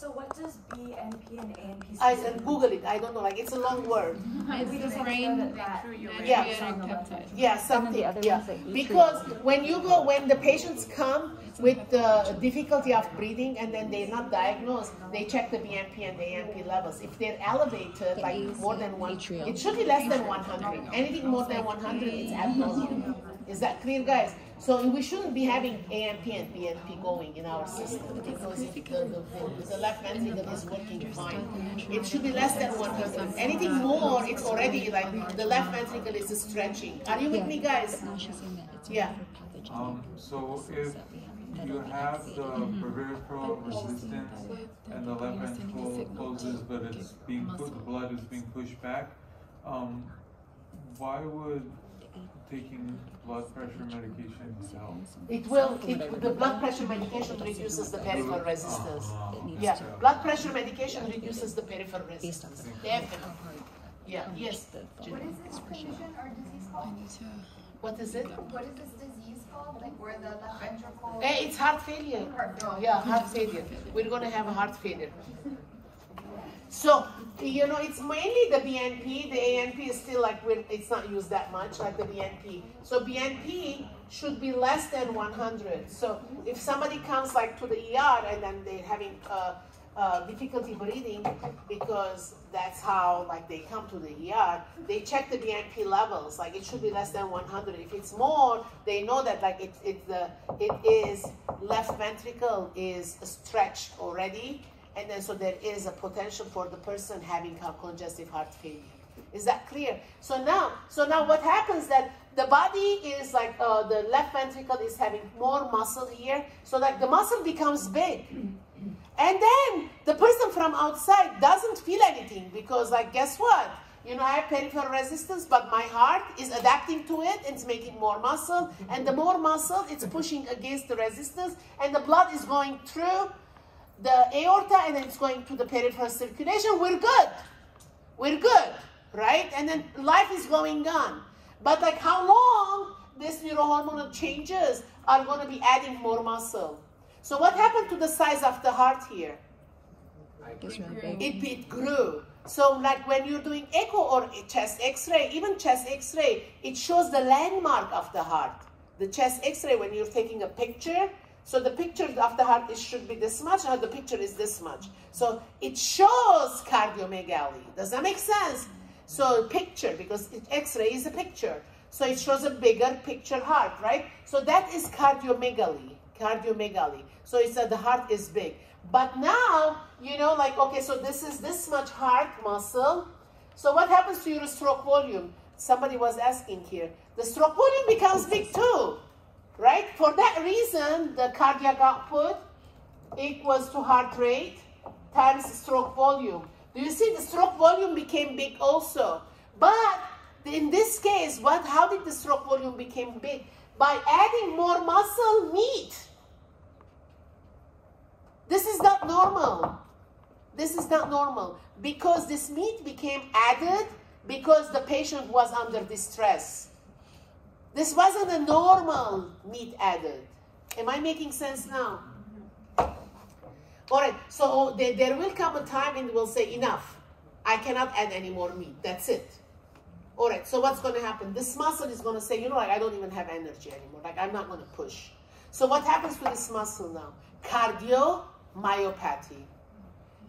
So what does BNP and ANP
I
stand
and
for?
Google it. I don't know. Like it's a long word.
It's
We
the
just have
brain
know that that
Yeah.
is on the left.
peptide.
Yeah, something.
other
Yeah,
ones that you
because when you go, when the patients come with the difficulty of breathing and then they're not diagnosed, they check the BNP and the ANP levels. If they're elevated, like more than one, it should be less than 100. Anything more than 100 is abnormal. Is that clear, guys? So we shouldn't be having ANP and BNP going in our system because the, the, the left ventricle is working fine. It should be less than 100. Anything more, it's already like the left ventricle is stretching. Are you with me, guys? Yeah.
Um, so if you have the peripheral resistance and the left ventricle closes, but it's being put, the blood is being pushed back, um, why would taking blood pressure medication help?
It will, it, the blood pressure medication reduces the peripheral resistance.
Uh,
Yeah, blood pressure medication reduces the peripheral resistance. Definitely. Yeah, yes.
What is this condition or disease called?
What is it?
What is this disease called? Like where the left ventricle?
Eh, it's heart failure. Yeah, heart failure. We're gonna have a heart failure. So, you know, it's mainly the BNP. The ANP is still like, it's not used that much, like the BNP. So BNP should be less than 100. So if somebody comes like to the ER and then they're having uh, uh, difficulty breathing because that's how like they come to the ER, they check the BNP levels. Like it should be less than 100. If it's more, they know that like it, it, the, it is left ventricle is stretched already and then so there is a potential for the person having congestive heart failure. Is that clear? So now, so now what happens that the body is like uh, the left ventricle is having more muscle here, so like the muscle becomes big, and then the person from outside doesn't feel anything because like guess what? You know, I have peripheral resistance, but my heart is adapting to it it's making more muscle. And the more muscle, it's pushing against the resistance, and the blood is going through the aorta and then it's going to the peripheral circulation, we're good. We're good, right? And then life is going on. But like how long these neurohormonal changes are going to be adding more muscle? So what happened to the size of the heart here? It, it grew. So like when you're doing echo or chest x-ray, even chest x-ray, it shows the landmark of the heart. The chest x-ray, when you're taking a picture, so the picture of the heart is, should be this much, or the picture is this much. So it shows cardiomegaly. Does that make sense? So picture, because x-ray is a picture. So it shows a bigger picture heart, right? So that is cardiomegaly, cardiomegaly. So it's that the heart is big. But now, you know, like, okay, so this is this much heart muscle. So what happens to your stroke volume? Somebody was asking here. The stroke volume becomes big too, right? For that reason, the cardiac output equals to heart rate times stroke volume. Do you see the stroke volume became big also? But in this case, what? How did the stroke volume become big? By adding more muscle meat. This is not normal. This is not normal because this meat became added because the patient was under distress. This wasn't a normal meat added. Am I making sense now? All right, so there, there will come a time and we'll say, enough. I cannot add any more meat. That's it. All right, so what's going to happen? This muscle is going to say, you know, like I don't even have energy anymore. Like I'm not going to push. So what happens to this muscle now? Cardiomyopathy.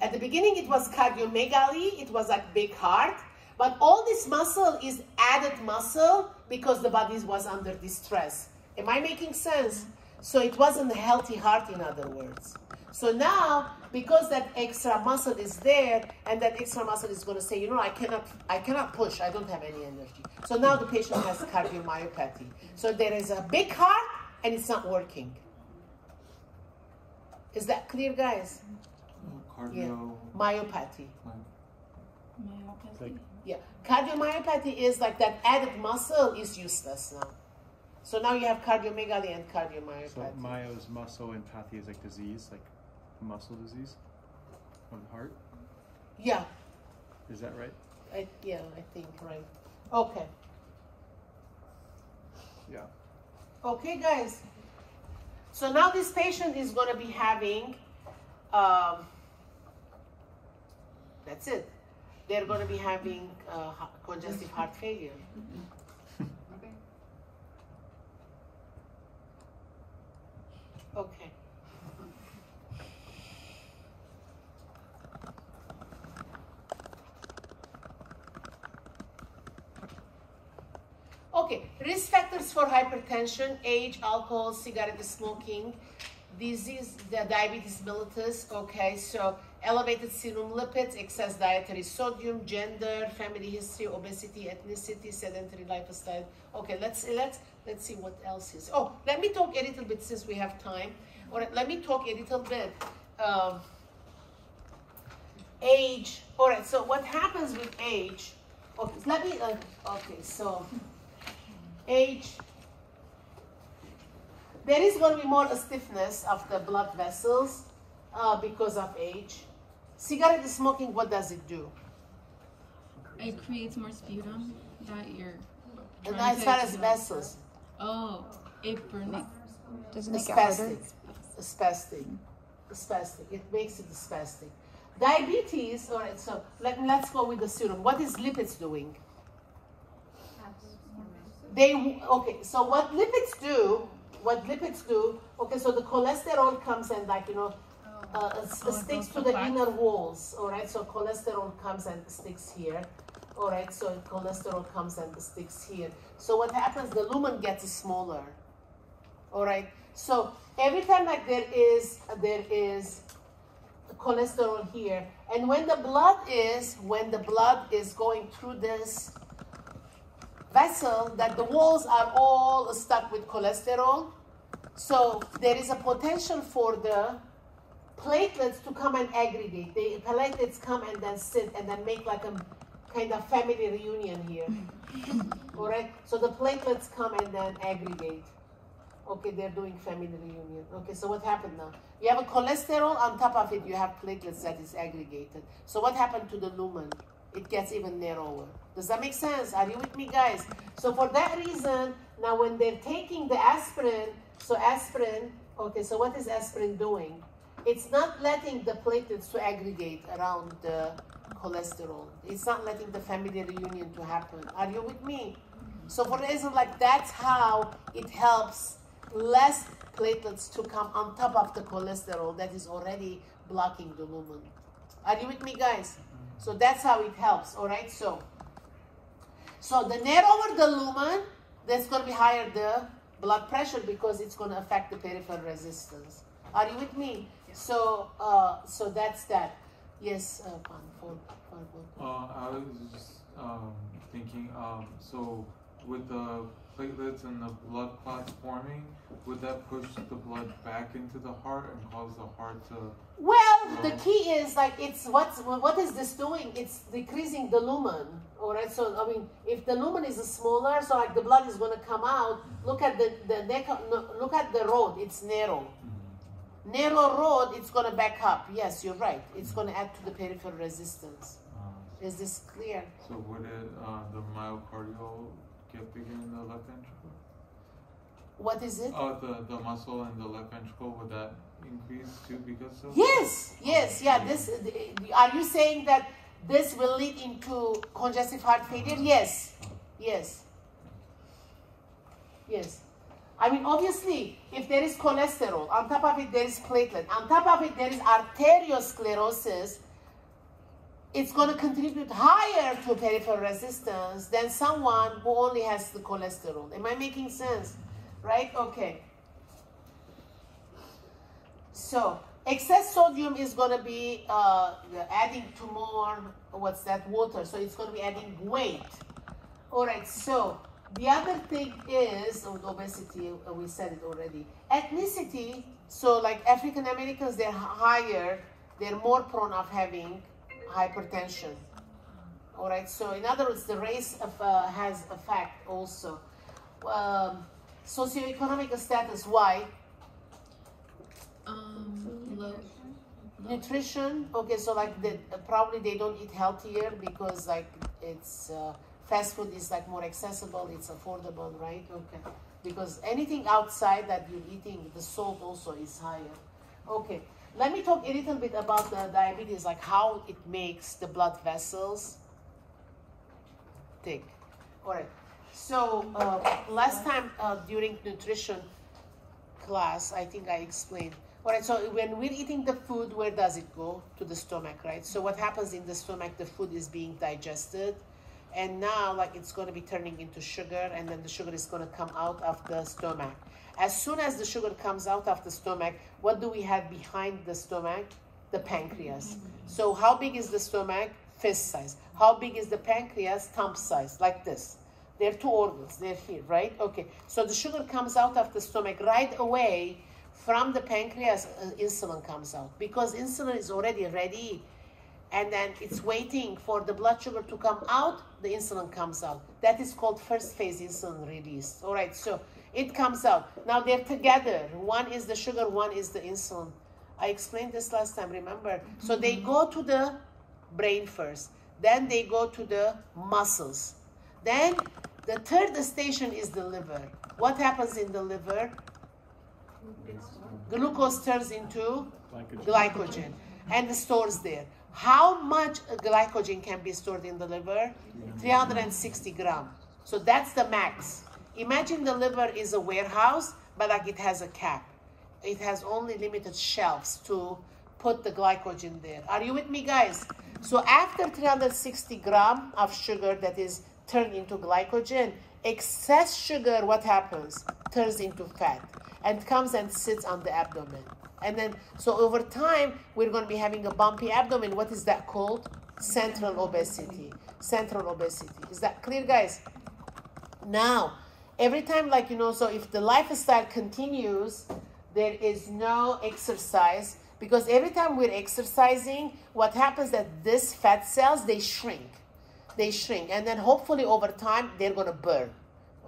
At the beginning, it was cardiomegaly. It was like big heart. But all this muscle is added muscle because the body was under distress. Am I making sense? So it wasn't a healthy heart, in other words. So now, because that extra muscle is there, and that extra muscle is going to say, you know, I cannot, I cannot push. I don't have any energy. So now the patient has cardiomyopathy. So there is a big heart, and it's not working. Is that clear, guys? Mm-hmm.
Cardio.
Myopathy.
Myopathy.
Yeah, cardiomyopathy is like that added muscle is useless now. So now you have cardiomegaly and cardiomyopathy.
So. Myo's muscle and pathy is like disease, like muscle disease on the heart.
yeah,
Is that right?
I, yeah, I think right. Okay,
Yeah.
okay, guys. So now this patient is going to be having um, That's it. They're going to be having uh, congestive heart failure. Okay. okay. Okay, risk factors for hypertension, age, alcohol, cigarette smoking, disease, the diabetes mellitus. Okay, so elevated serum lipids, excess dietary sodium, gender, family history, obesity, ethnicity, sedentary lifestyle. Okay, let's let's let's see what else is. Oh, let me talk a little bit since we have time. Let me talk a little bit. Um, age. All right. So what happens with age? Okay, let me. Uh, okay, so age. There is going to be more stiffness of the blood vessels uh, because of age. Cigarette smoking. What does it do?
It creates more sputum that you're.
And
trying
as far as vessels,
Oh, it burns.
Does it make it harder?
spastic, spastic, spastic. It makes it spastic. Diabetes. All right. So let let's go with the serum. What is lipids doing? They okay. So what lipids do? What lipids do? Okay. So the cholesterol comes and like you know. Uh, s-
Oh,
sticks to the inner walls, all right. So cholesterol comes and sticks here, all right. So cholesterol comes and sticks here. So what happens? The lumen gets smaller, all right. So every time like there is there is cholesterol here, and when the blood is when the blood is going through this vessel, that the walls are all stuck with cholesterol. So there is a potential for the platelets to come and aggregate. The platelets come and then sit and then make like a kind of family reunion here. All right. So the platelets come and then aggregate. Okay, they're doing family reunion. Okay, so what happened now? You have a cholesterol on top of it. You have platelets that is aggregated. So what happened to the lumen? It gets even narrower. Does that make sense? Are you with me, guys? So for that reason, now when they're taking the aspirin, so aspirin. Okay, so what is aspirin doing? It's not letting the platelets to aggregate around the cholesterol. It's not letting the family reunion to happen. Are you with me? So for reason like that's how it helps less platelets to come on top of the cholesterol that is already blocking the lumen. Are you with me, guys? So that's how it helps. All right. So, so the narrower the lumen, that's going to be higher the blood pressure because it's going to affect the peripheral resistance. Are you with me? So, uh, so that's that. Yes, uh, for, for, for.
Uh, I was just um, thinking, um, so with the platelets and the blood clots forming, would that push the blood back into the heart and cause the heart to?
Well, the key is like it's what's what is this doing? It's decreasing the lumen. All right. So I mean, if the lumen is smaller, so like the blood is going to come out. Look at the the neck. Look at the road. It's narrow. Narrow road. It's going to back up. Yes, you're right. It's going to add to the peripheral resistance.
Uh,
Is this clear?
so would it uh, the myocardial get bigger in the left ventricle?
What is it?
Uh, the the muscle in the left ventricle would that increase too because of?
Yes, yes, yeah. This are you saying that this will lead into congestive heart failure? Yes, yes, yes. I mean, obviously, if there is cholesterol, on top of it there is platelet, on top of it there is arteriosclerosis, it's going to contribute higher to peripheral resistance than someone who only has the cholesterol. Am I making sense? Right? Okay. So excess sodium is going to be uh, adding to more what's that water. So it's going to be adding weight. All right. So the other thing is oh, obesity. uh, We said it already. Ethnicity. So like African Americans, they're higher. They're more prone of having hypertension. All right. So in other words, the race of, uh, has a fact also. Um, socioeconomic status. Why?
Um, low.
nutrition okay so like the, probably they don't eat healthier because like it's uh, fast food is like more accessible it's affordable right okay because anything outside that you're eating the salt also is higher okay let me talk a little bit about the diabetes, like how it makes the blood vessels thick. All right. So uh, last time uh, during nutrition class, I think I explained. All right. So when we're eating the food, where does it go? To the stomach, right? So what happens in the stomach? The food is being digested, and now like it's going to be turning into sugar, and then the sugar is going to come out of the stomach. As soon as the sugar comes out of the stomach, what do we have behind the stomach? The pancreas. So how big is the stomach? Fist size. How big is the pancreas? Thumb size, like this. They're two organs. They're here, right? Okay. So the sugar comes out of the stomach right away. From the pancreas, uh, insulin comes out because insulin is already ready, and then it's waiting for the blood sugar to come out. The insulin comes out. That is called first phase insulin release. All right. So it comes out. Now they're together. One is the sugar, one is the insulin. I explained this last time, remember? So they go to the brain first, then they go to the muscles. Then the third station is the liver. What happens in the liver? Glucose turns into
Glycogen.
and stores there. How much glycogen can be stored in the liver? 360 gram. So that's the max. Imagine the liver is a warehouse, but like it has a cap. It has only limited shelves to put the glycogen there. Are you with me, guys? So after 360 gram of sugar that is turned into glycogen, excess sugar, what happens? Turns into fat and comes and sits on the abdomen. And then, so over time, we're going to be having a bumpy abdomen. What is that called? Central obesity. Central obesity. Is that clear, guys? Now, every time, like, you know, so if the lifestyle continues, there is no exercise because every time we're exercising, what happens that this fat cells, they shrink. They shrink. And then hopefully over time, they're going to burn.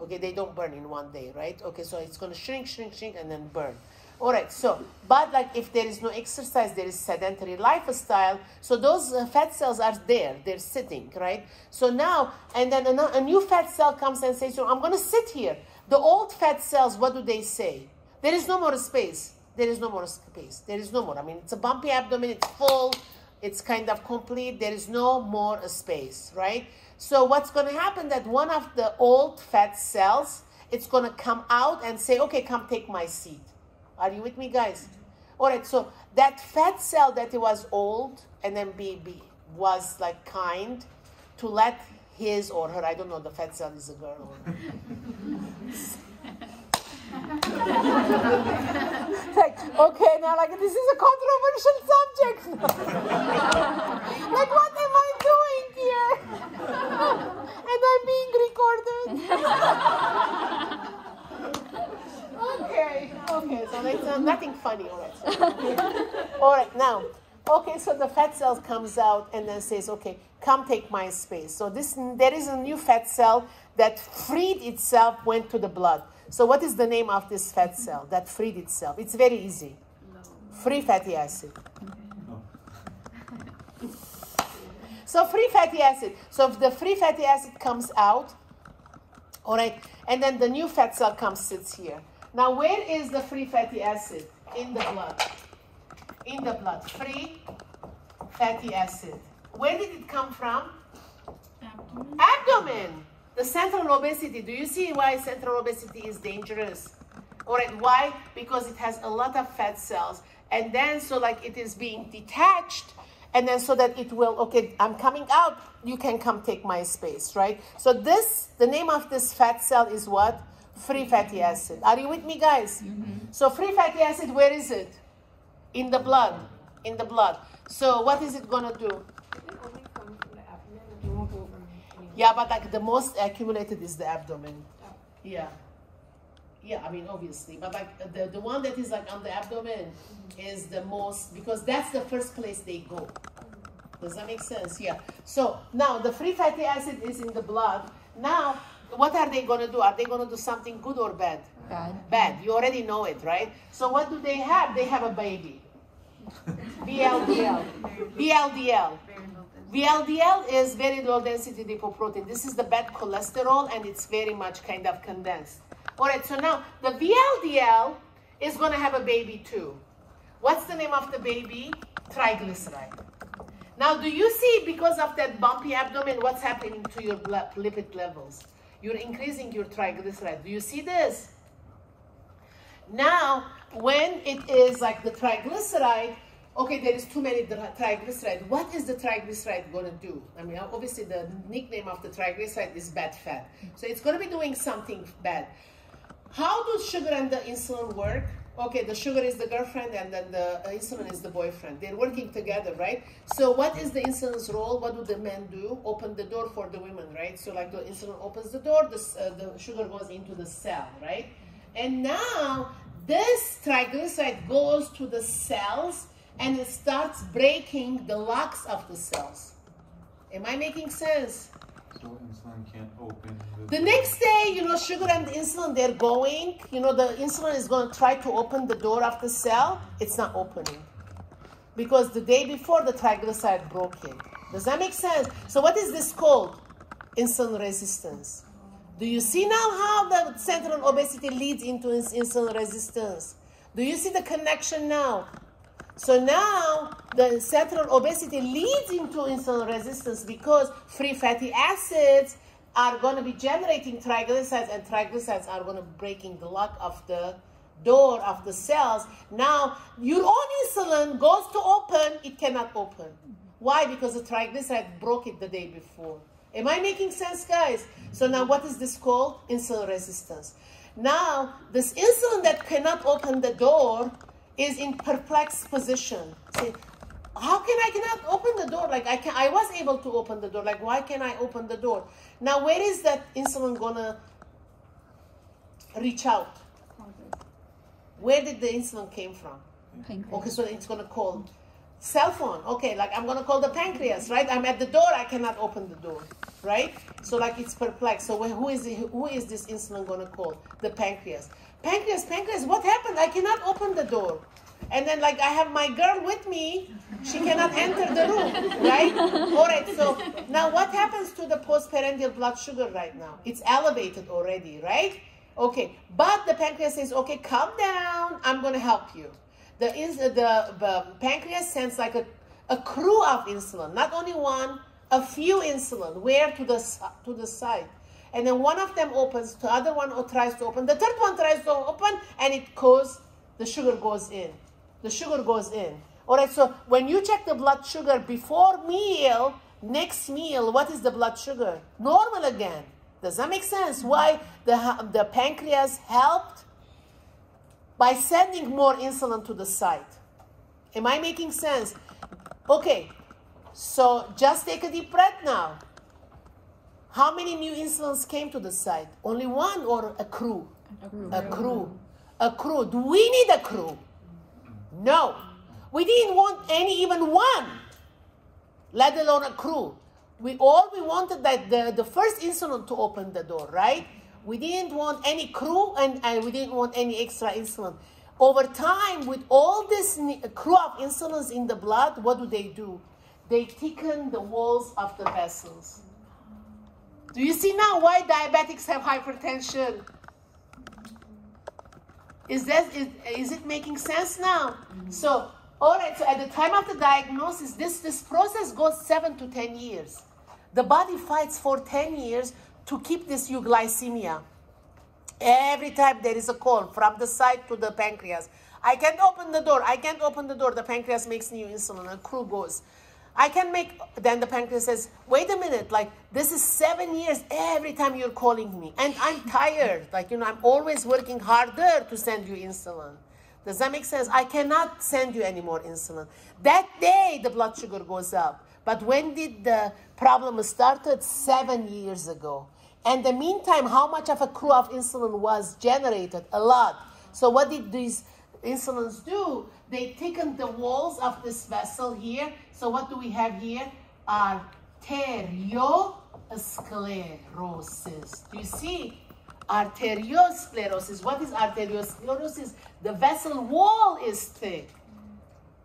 Okay, they don't burn in one day, right? Okay, so it's going to shrink, shrink, shrink, and then burn. All right, so, but like if there is no exercise, there is sedentary lifestyle. So those uh, fat cells are there, they're sitting, right? So now, and then a, new fat cell comes and says, so I'm going to sit here. The old fat cells, what do they say? There is no more space. There is no more space. There is no more. I mean, it's a bumpy abdomen, it's full, it's kind of complete. There is no more space, right? So what's going to happen that one of the old fat cells, it's going to come out and say, okay, come take my seat. Are you with me, guys? All right, so that fat cell that it was old and then be was like kind to let his or her, I don't know, the fat cell is a girl. like, okay, now like this is a controversial subject. like, what am I doing here? and I'm being recorded. Okay, okay, so that's uh, nothing funny, all right. all right, now, okay, so the fat cell comes out and then says, okay, come take my space. So this, there is a new fat cell that freed itself, went to the blood. So what is the name of this fat cell that freed itself? It's very easy. Free fatty acid. So free fatty acid. So if the free fatty acid comes out, all right, and then the new fat cell comes sits here. Now where is the free fatty acid? In the blood. In the blood. Free fatty acid. Where did it come from? Abdomen. Abdomen. The central obesity, do you see why central obesity is dangerous? All right, why? Because it has a lot of fat cells. And then, so like it is being detached, and then so that it will, okay, I'm coming out, you can come take my space, right? So this, the name of this fat cell is what? Free fatty acid. Are you with me, guys? Mm-hmm. So free fatty acid, where is it? In the blood. In the blood. So what is it going to do? Yeah, but like the most accumulated is the abdomen. Yeah. Yeah, I mean, obviously. But like the, the one that is like on the abdomen is the most, because that's the first place they go. Does that make sense? Yeah. So now the free fatty acid is in the blood. Now, what are they going to do? Are they going to do something good or bad?
Bad.
Bad. You already know it, right? So what do they have? They have a baby. VLDL. VLDL. VLDL is very low density lipoprotein. This is the bad cholesterol and it's very much kind of condensed. All right, so now the VLDL is going to have a baby too. What's the name of the baby? Triglyceride. Now, do you see because of that bumpy abdomen, what's happening to your blood lipid levels? You're increasing your triglyceride. Do you see this? Now, when it is like the triglyceride, okay, there is too many triglyceride. What is the triglyceride going to do? I mean, obviously the nickname of the triglyceride is bad fat. So it's going to be doing something bad. How do sugar and the insulin work? Okay, the sugar is the girlfriend and then the insulin is the boyfriend. They're working together, right? So what is the insulin's role? What do the men do? Open the door for the women, right? So like the insulin opens the door, the, uh, the sugar goes into the cell, right? And now this triglyceride goes to the cells and it starts breaking the locks of the cells. Am I making sense?
So insulin can't open.
The, the next day, you know, sugar and insulin, they're going. You know, the insulin is going to try to open the door of the cell. It's not opening. Because the day before, the triglyceride broke it. Does that make sense? So what is this called? Insulin resistance. Do you see now how the central obesity leads into insulin resistance? Do you see the connection now? So now the central obesity leads into insulin resistance because free fatty acids are going to be generating triglycerides and triglycerides are going to breaking the lock of the door of the cells. Now your own insulin goes to open, it cannot open. Why? Because the triglyceride broke it the day before. Am I making sense, guys? So now what is this called? Insulin resistance. Now, this insulin that cannot open the door is in perplexed position. See, how can I cannot open the door? Like I can I was able to open the door. Like why can I open the door? Now where is that insulin gonna reach out? Where did the insulin came from? Pancreas. Okay, so it's gonna call cell phone. Okay, like I'm gonna call the pancreas, right? I'm at the door, I cannot open the door, right? So like it's perplexed. So who is it, who is this insulin gonna call? The pancreas. Pancreas, pancreas, what happened? I cannot open the door. And then like I have my girl with me, she cannot enter the room, right? All right, so now what happens to the postprandial blood sugar right now? It's elevated already, right? Okay, but the pancreas says, okay, calm down, I'm gonna help you. The, the, the pancreas sends like a, a crew of insulin, not only one, a few insulin, where to the, to the side and then one of them opens, the other one or tries to open, the third one tries to open, and it goes, the sugar goes in. The sugar goes in. All right, so when you check the blood sugar before meal, next meal, what is the blood sugar? Normal again. Does that make sense? Why the, the pancreas helped? By sending more insulin to the site. Am I making sense? Okay, so just take a deep breath now. How many new insulins came to the site? Only one or a crew? A crew. A crew. A crew. Do we need a crew? No. We didn't want any, even one, let alone a crew. We all we wanted that the, the first insulin to open the door, right? We didn't want any crew and, and we didn't want any extra insulin. Over time, with all this crew of insulins in the blood, what do they do? They thicken the walls of the vessels. Do you see now why diabetics have hypertension? Is that is, is it making sense now? Mm-hmm. So, all right, so at the time of the diagnosis, this, this process goes seven to 10 years. The body fights for 10 years to keep this euglycemia. Every time there is a call from the side to the pancreas, I can't open the door, I can't open the door, the pancreas makes new insulin, a crew goes. I can make, then the pancreas says, wait a minute, like this is seven years every time you're calling me. And I'm tired. Like, you know, I'm always working harder to send you insulin. Does that make sense? I cannot send you any more insulin. That day, the blood sugar goes up. But when did the problem started? Seven years ago. And the meantime, how much of a crew of insulin was generated? A lot. So what did these insulins do? They thickened the walls of this vessel here so what do we have here? Arteriosclerosis. Do you see? Arteriosclerosis. What is arteriosclerosis? The vessel wall is thick.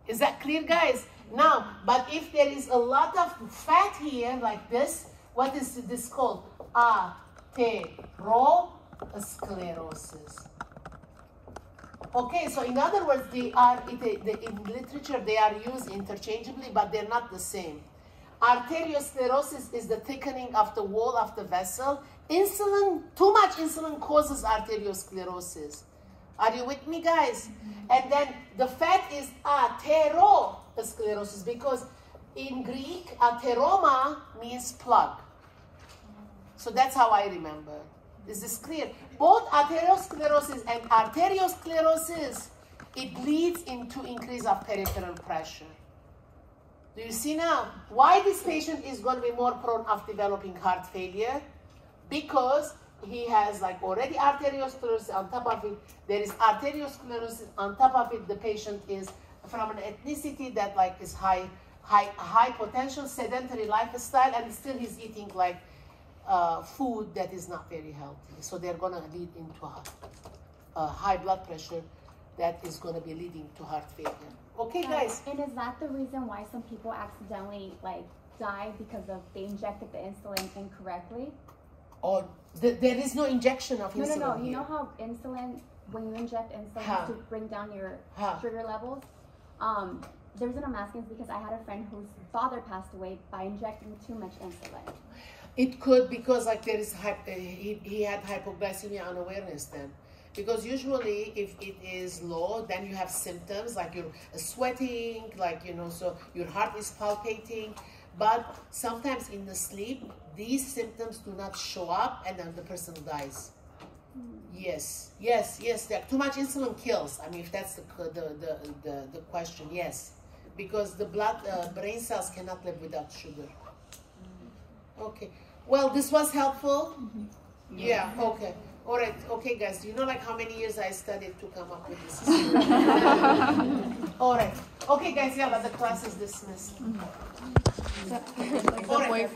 Is that clear, guys? Now, but if there is a lot of fat here, like this, what is this called? Atherosclerosis. Okay, so in other words, they are it, the, in literature they are used interchangeably, but they're not the same. Arteriosclerosis is the thickening of the wall of the vessel. Insulin, too much insulin causes arteriosclerosis. Are you with me, guys? Mm-hmm. And then the fat is atherosclerosis because in Greek, ateroma means plug. So that's how I remember. This is this clear? Both atherosclerosis and arteriosclerosis, it leads into increase of peripheral pressure. Do you see now why this patient is going to be more prone of developing heart failure? Because he has like already arteriosclerosis on top of it. There is arteriosclerosis on top of it. The patient is from an ethnicity that like is high, high, high potential sedentary lifestyle, and still he's eating like uh, food that is not very healthy. So they're going to lead into a, a high blood pressure that is going to be leading to heart failure. Okay, guys.
And is that the reason why some people accidentally like die because of they injected the insulin incorrectly?
Or th- there is no injection of
No,
insulin.
no, no. no.
You
know how insulin, when you inject insulin
Huh.
to bring down your
Huh.
sugar levels, um, the reason I'm asking is because I had a friend whose father passed away by injecting too much insulin.
It could because like there is hy- uh, he, he had hypoglycemia unawareness then. Because usually if it is low, then you have symptoms like you're sweating, like you know, so your heart is palpating. But sometimes in the sleep, these symptoms do not show up, and then the person dies. Yes, yes, yes. There, too much insulin kills. I mean, if that's the the the, the, the question, yes, because the blood uh, brain cells cannot live without sugar. Okay. Well, this was helpful. Mm-hmm. Yeah. Okay. All right. Okay, guys. Do you know like how many years I studied to come up with this? All right. Okay, guys. Yeah, but the class is dismissed. Mm-hmm. All right.